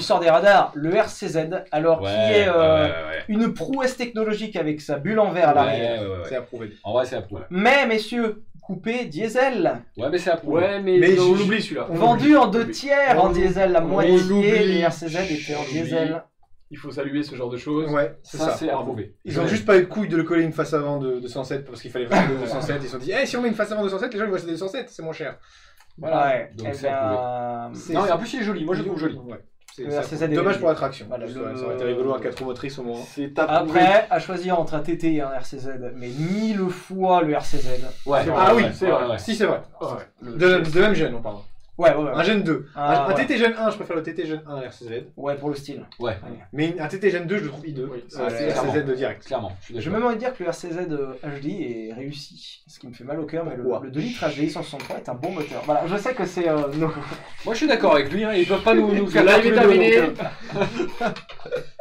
sort, des, radars, le RCZ, alors Ouais, qui est euh, ouais, ouais, ouais. une prouesse technologique avec sa bulle en verre à l'arrière. Ouais, ouais, ouais. C'est approuvé. En vrai, c'est approuvé. Mais messieurs, coupé diesel, Ouais, mais c'est approuvé. Ouais, mais, Mais on l'oublie celui-là. vendu en deux tiers en diesel, la moitié des RCZ étaient en diesel. Il faut saluer ce genre de choses. Ouais, c'est Ça, ça. c'est approuvé. Ils ont juste pas eu de couilles de le coller une face avant de, de 107 parce qu'il fallait faire de 207. Ils se sont dit, eh, si on met une face avant de 207, les gens ils voient c'est des 207, c'est moins cher. Voilà. Ouais, Donc, eh c'est bien, C'est- Non, et en plus, il est joli. Moi, je le trouve joli. Ouais. C'est ça- dommage pour l'attraction. Voilà, Ça le- aurait- ça aurait été rigolo un 4 roues motrices au moins. Après, à choisir entre un TT et un RCZ, mais mille fois le RCZ. Ouais. Ah oui, c'est vrai. Si, c'est vrai. De, de même gène, on parle. Ouais, ouais, ouais. Un gène 2. Ah, un, un. TT gène 1, je préfère le TT gène 1 à RCZ. Ouais, pour le style. Ouais, Mais un TT gène 2, je le trouve hideux. Oui, clairement. RCZ de direct. clairement. Je suis J'ai d'accord. même envie de dire que le RCZ euh, HD est réussi, ce qui me fait mal au cœur, mais le, le 2 litres HD 163 est un bon moteur. Voilà, je sais que c'est... euh, no- Moi, je suis d'accord avec lui. Hein. Ils peuvent pas nous, nous faire live terminé. euh.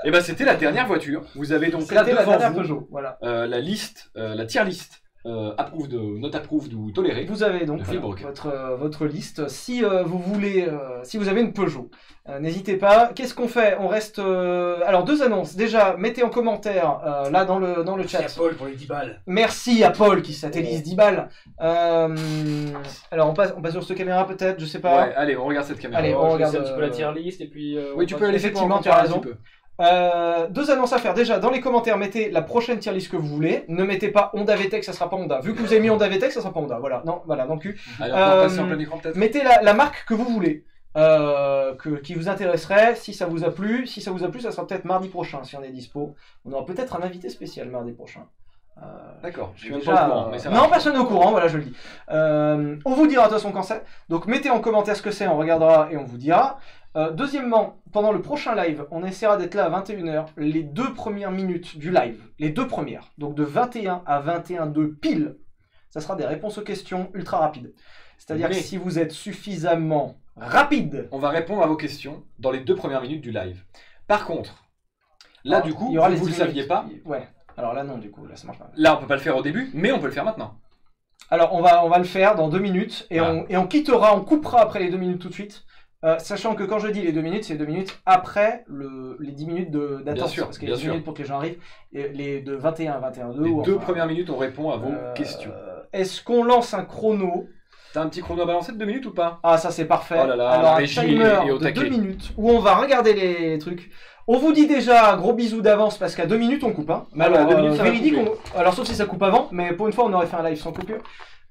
Et ben, c'était la dernière voiture. Vous avez donc là C'était la devant dernière vous Peugeot, voilà. euh, la liste, euh, la tier list euh, approved, not approved ou tolérée. Vous avez donc votre, euh, votre liste. Si euh, vous voulez, euh, si vous avez une Peugeot, euh, n'hésitez pas. Qu'est-ce qu'on fait? On reste... euh, Alors, deux annonces. Déjà, mettez en commentaire, euh, là dans le, dans le Merci chat, à Paul pour les 10 balles. Merci à Paul qui satellise 10 balles. Euh, alors on passe, on passe sur cette caméra peut-être, je sais pas. Ouais, allez, on regarde cette caméra. Allez, on je regarde, un petit peu la euh, tier list et puis. euh, Oui, on tu peux aller Effectivement, tu as raison. Euh, deux annonces à faire. Déjà, dans les commentaires, mettez la prochaine tier list que vous voulez. Ne mettez pas Honda VTEC, ça sera pas Honda. Vu que vous avez mis Honda VTEC, ça sera pas Honda. Voilà, non, voilà, dans le cul. Euh, écran. Mettez la, la marque que vous voulez, euh, que, qui vous intéresserait. Si ça vous a plu, si ça vous a plu, ça sera peut-être mardi prochain si on est dispo. On aura peut-être un invité spécial mardi prochain. D'accord, je suis déjà, pas au courant, mais ça non, personne n'est au courant, voilà, je le dis. On vous dira de toute façon quand c'est. Donc mettez en commentaire ce que c'est, on regardera et on vous dira. Euh, deuxièmement, pendant le prochain live, on essaiera d'être là à 21h, les deux premières minutes du live, les deux premières, donc de 21 à 21h2 pile, ça sera des réponses aux questions ultra rapides. C'est-à-dire que si vous êtes suffisamment rapide, On va répondre à vos questions dans les deux premières minutes du live. Par contre, là alors, du coup, il y aura comme les vous le 10 saviez pas, Ouais. Alors là non, du coup, là ça marche pas. là on peut pas le faire au début, mais on peut le faire maintenant. Alors, on va, on va le faire dans deux minutes et, Voilà. on, et on quittera, on coupera après les deux minutes tout de suite. Euh, sachant que quand je dis les deux minutes, c'est deux minutes après le, les 10 minutes sûr, Parce qu'il y a bien 10 sûr. minutes pour que les gens arrivent. Et les de 21 à 21 2. Les ou deux enfin, premières minutes, on répond à vos euh, questions. Est-ce qu'on lance un chrono? T'as un petit chrono à balancer de deux minutes ou pas? Ah, ça c'est parfait. Oh là là, Alors, un timer de taquet. deux minutes où on va regarder les trucs. On vous dit déjà gros bisous d'avance parce qu'à deux minutes on coupe. Hein. Mais Ah bah, alors, deux minutes, euh, ça va véridique, couper. on- alors sauf si ça coupe avant, mais pour une fois on aurait fait un live sans coupure.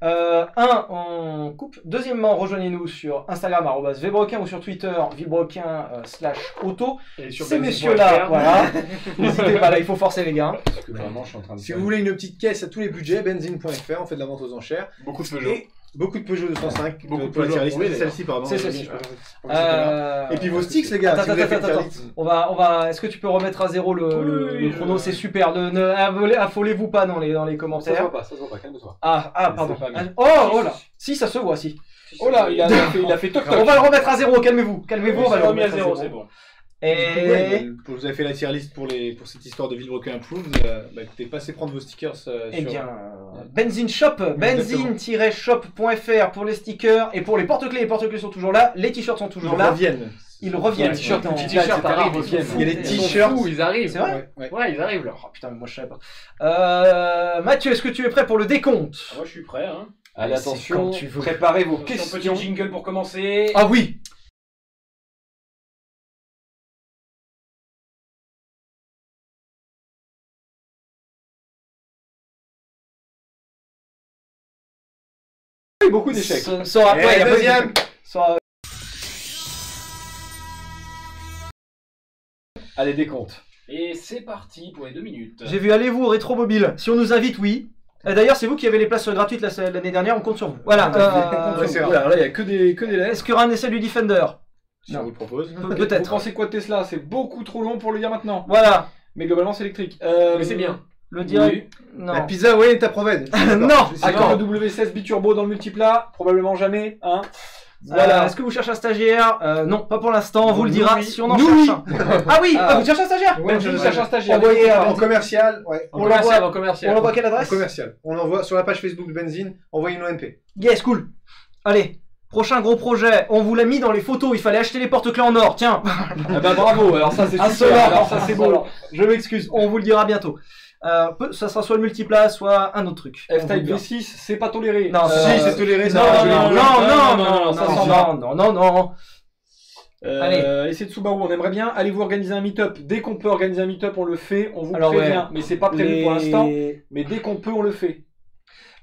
Euh, un, on coupe. Deuxièmement, rejoignez-nous sur Instagram @vbroquin ou sur Twitter villebroquin euh, slash auto. Et sur Ces messieurs-là, voilà. N'hésitez pas là, il faut forcer les gars. Parce que vraiment, je suis en train de Si faire vous voulez une petite caisse à tous les budgets, benzine.fr, on fait de la vente aux enchères. Beaucoup de Peugeot. Et beaucoup de Peugeot 205. Beaucoup de pour la Peugeot C'est celle-ci, pardon. C'est Oui, celle-ci. Euh, Et puis vos sticks, les gars. Attends, attends, attends. On va, on va. Est-ce que tu peux remettre à zéro le, Oui, chrono je- C'est super. Ne, ne affolez- affolez-vous pas dans les, dans les Ça se commentaires. voit pas, ça se voit pas, calme-toi. Ah, ah, pardon. pas mis. Oh, oh là. Si, ça se voit, si. Oh là, il a, il a fait, toc toc. On va le remettre à zéro. Calmez-vous, calmez-vous. on va le remis à remettre zéro, c'est bon. Et Ouais, bah, vous avez fait la tier list pour, les, pour cette histoire de Villebroquin Approved. euh, bah écoutez, passez prendre vos stickers euh, Eh sur. bien, euh, Benzine Shop, benzine-shop.fr pour les stickers et pour les porte-clés. Les porte-clés sont toujours là, les t-shirts sont Ils toujours là. reviennent. Ils reviennent. Les t-shirts, petits t-shirts arrivent, ils ils viennent. Il y a les Ils Ils t-shirts. fous, ils arrivent. C'est vrai Ouais, ouais. Ouais, ils arrivent là. Oh putain, mais moi je savais pas. Euh, Mathieu, est-ce que tu es prêt pour le décompte? Ah, Moi, je suis prêt. Hein. Allez, C'est attention, tu veux. préparez vos questions. petit jingle pour commencer. Ah oui Beaucoup d'échecs. Y a deuxième. Allez, décompte. Et c'est parti pour les deux minutes. J'ai vu, allez-vous au rétro mobile. Si on nous invite, oui. Et D'ailleurs, c'est vous qui avez les places gratuites la- l'année dernière, on compte sur vous. Voilà. euh, Ouais, vrai. Voilà, là, il y a que des, que des lettres. Est-ce qu'il y aura un essai du Defender? Si Non. on vous le propose. Pe- Vous Peut-être. pensez quoi de Tesla? C'est beaucoup trop long pour le dire maintenant. Voilà. Mais globalement, c'est électrique. Euh, Mais c'est bien. Le direct. Non. La pizza, ouais, est approuvée. non Accord de W16 biturbo dans le multiplat Probablement jamais. Hein Voilà. Voilà. Est-ce que vous cherchez un stagiaire? Euh, Non, pas pour l'instant. On vous le dira oui. si on en Nous, cherche un. Ah oui Ah. ah, Vous cherchez un stagiaire? Ouais, je- cherche un stagiaire. Envoyez à En Benzine. commercial, ouais. En On commercial, l'envoie- en commercial. On l'envoie à quelle En adresse? commercial. On envoie sur la page Facebook de Benzine, envoyez-nous un MP. Yes, cool. Allez, prochain gros projet. On vous l'a mis dans les photos. Il fallait acheter les porte-clés en or. Tiens, Ah bah bravo, alors ça c'est un super. Alors ça c'est beau. Alors, Je m'excuse. On vous le dira bientôt. Euh, peu- ça sera soit le multiplat, soit un autre truc. F-Type dira. V6, c'est pas toléré. Non, Euh, Si, c'est toléré. Non, non, non, non, non, non, non, non, non, non, non, non. Euh, et c'est Tsubaru, on aimerait bien. Allez-vous organiser un meet-up. Dès qu'on peut organiser un meet-up, on le fait. On vous Alors, prévient. ouais. Mais c'est pas prévu Les- pour l'instant. Mais dès qu'on peut, on le fait.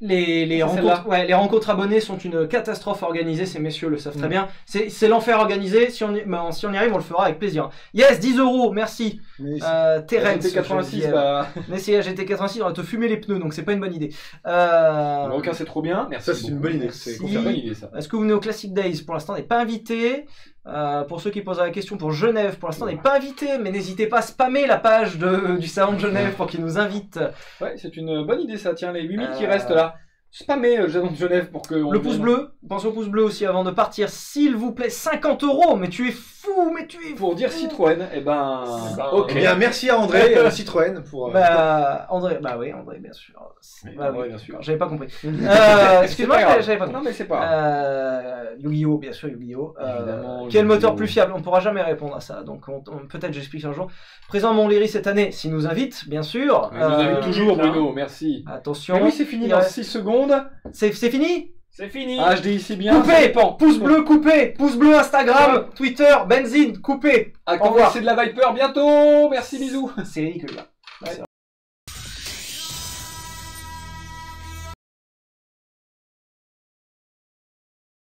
Les, les, rencontres, ouais, les rencontres abonnés sont une catastrophe organisée, ces messieurs le savent très bien. C'est c'est l'enfer organisé, si on, y, ben, si on y arrive, on le fera avec plaisir. Yes, 10 euros, merci. Euh, Terence, GT 86, je dis, bah. Mais si GT86, on va te fumer les pneus, donc c'est pas une bonne idée. Euh, Le requin, c'est trop bien. Merci. Ça, c'est une bonne idée. C'est une bonne idée, ça. Est-ce que vous venez au Classic Days? Pour l'instant, on n'est pas invité. Euh, pour ceux qui poseraient la question pour Genève, pour l'instant, on n'est pas invité, mais n'hésitez pas à spammer la page de, du Salon de Genève pour qu'ils nous invitent. Ouais, c'est une bonne idée, ça. Tiens, les 8000 qui Euh, restent là. Spammez euh, Jalon de Genève pour que. Le pouce vienne. bleu, pensez au pouce bleu aussi avant de partir, s'il vous plaît, 50 euros, mais tu es fou, mais tu es fou. Pour dire Citroën, eh ben. Bah, ok. Eh bien, merci à André euh, Citroën pour. euh, Bah, André, bah oui, André, bien sûr. Oui, Bah André, oui, bien sûr. J'avais pas compris. Euh, Excuse-moi, pas j'avais pas Non, compris. mais c'est pas. Euh, Yu-Gi-Oh, bien sûr, Yu-Gi-Oh. Euh, quel Yu-Gi-Oh. moteur plus fiable? On pourra jamais répondre à ça, donc on- on- peut-être j'explique un jour. Présent à Montlhéry cette année, s'il nous invite, bien sûr. Vous avez Euh, toujours. Bruno, merci. Attention. Mais oui, c'est fini Il dans reste- 6 secondes. C'est c'est fini? C'est fini. HD ici bien. Coupé Pouce bleu, coupé Pouce bleu, Instagram, Twitter, benzine, coupé À Au revoir. c'est de la Viper bientôt. Merci, bisous. C'est ridicule là.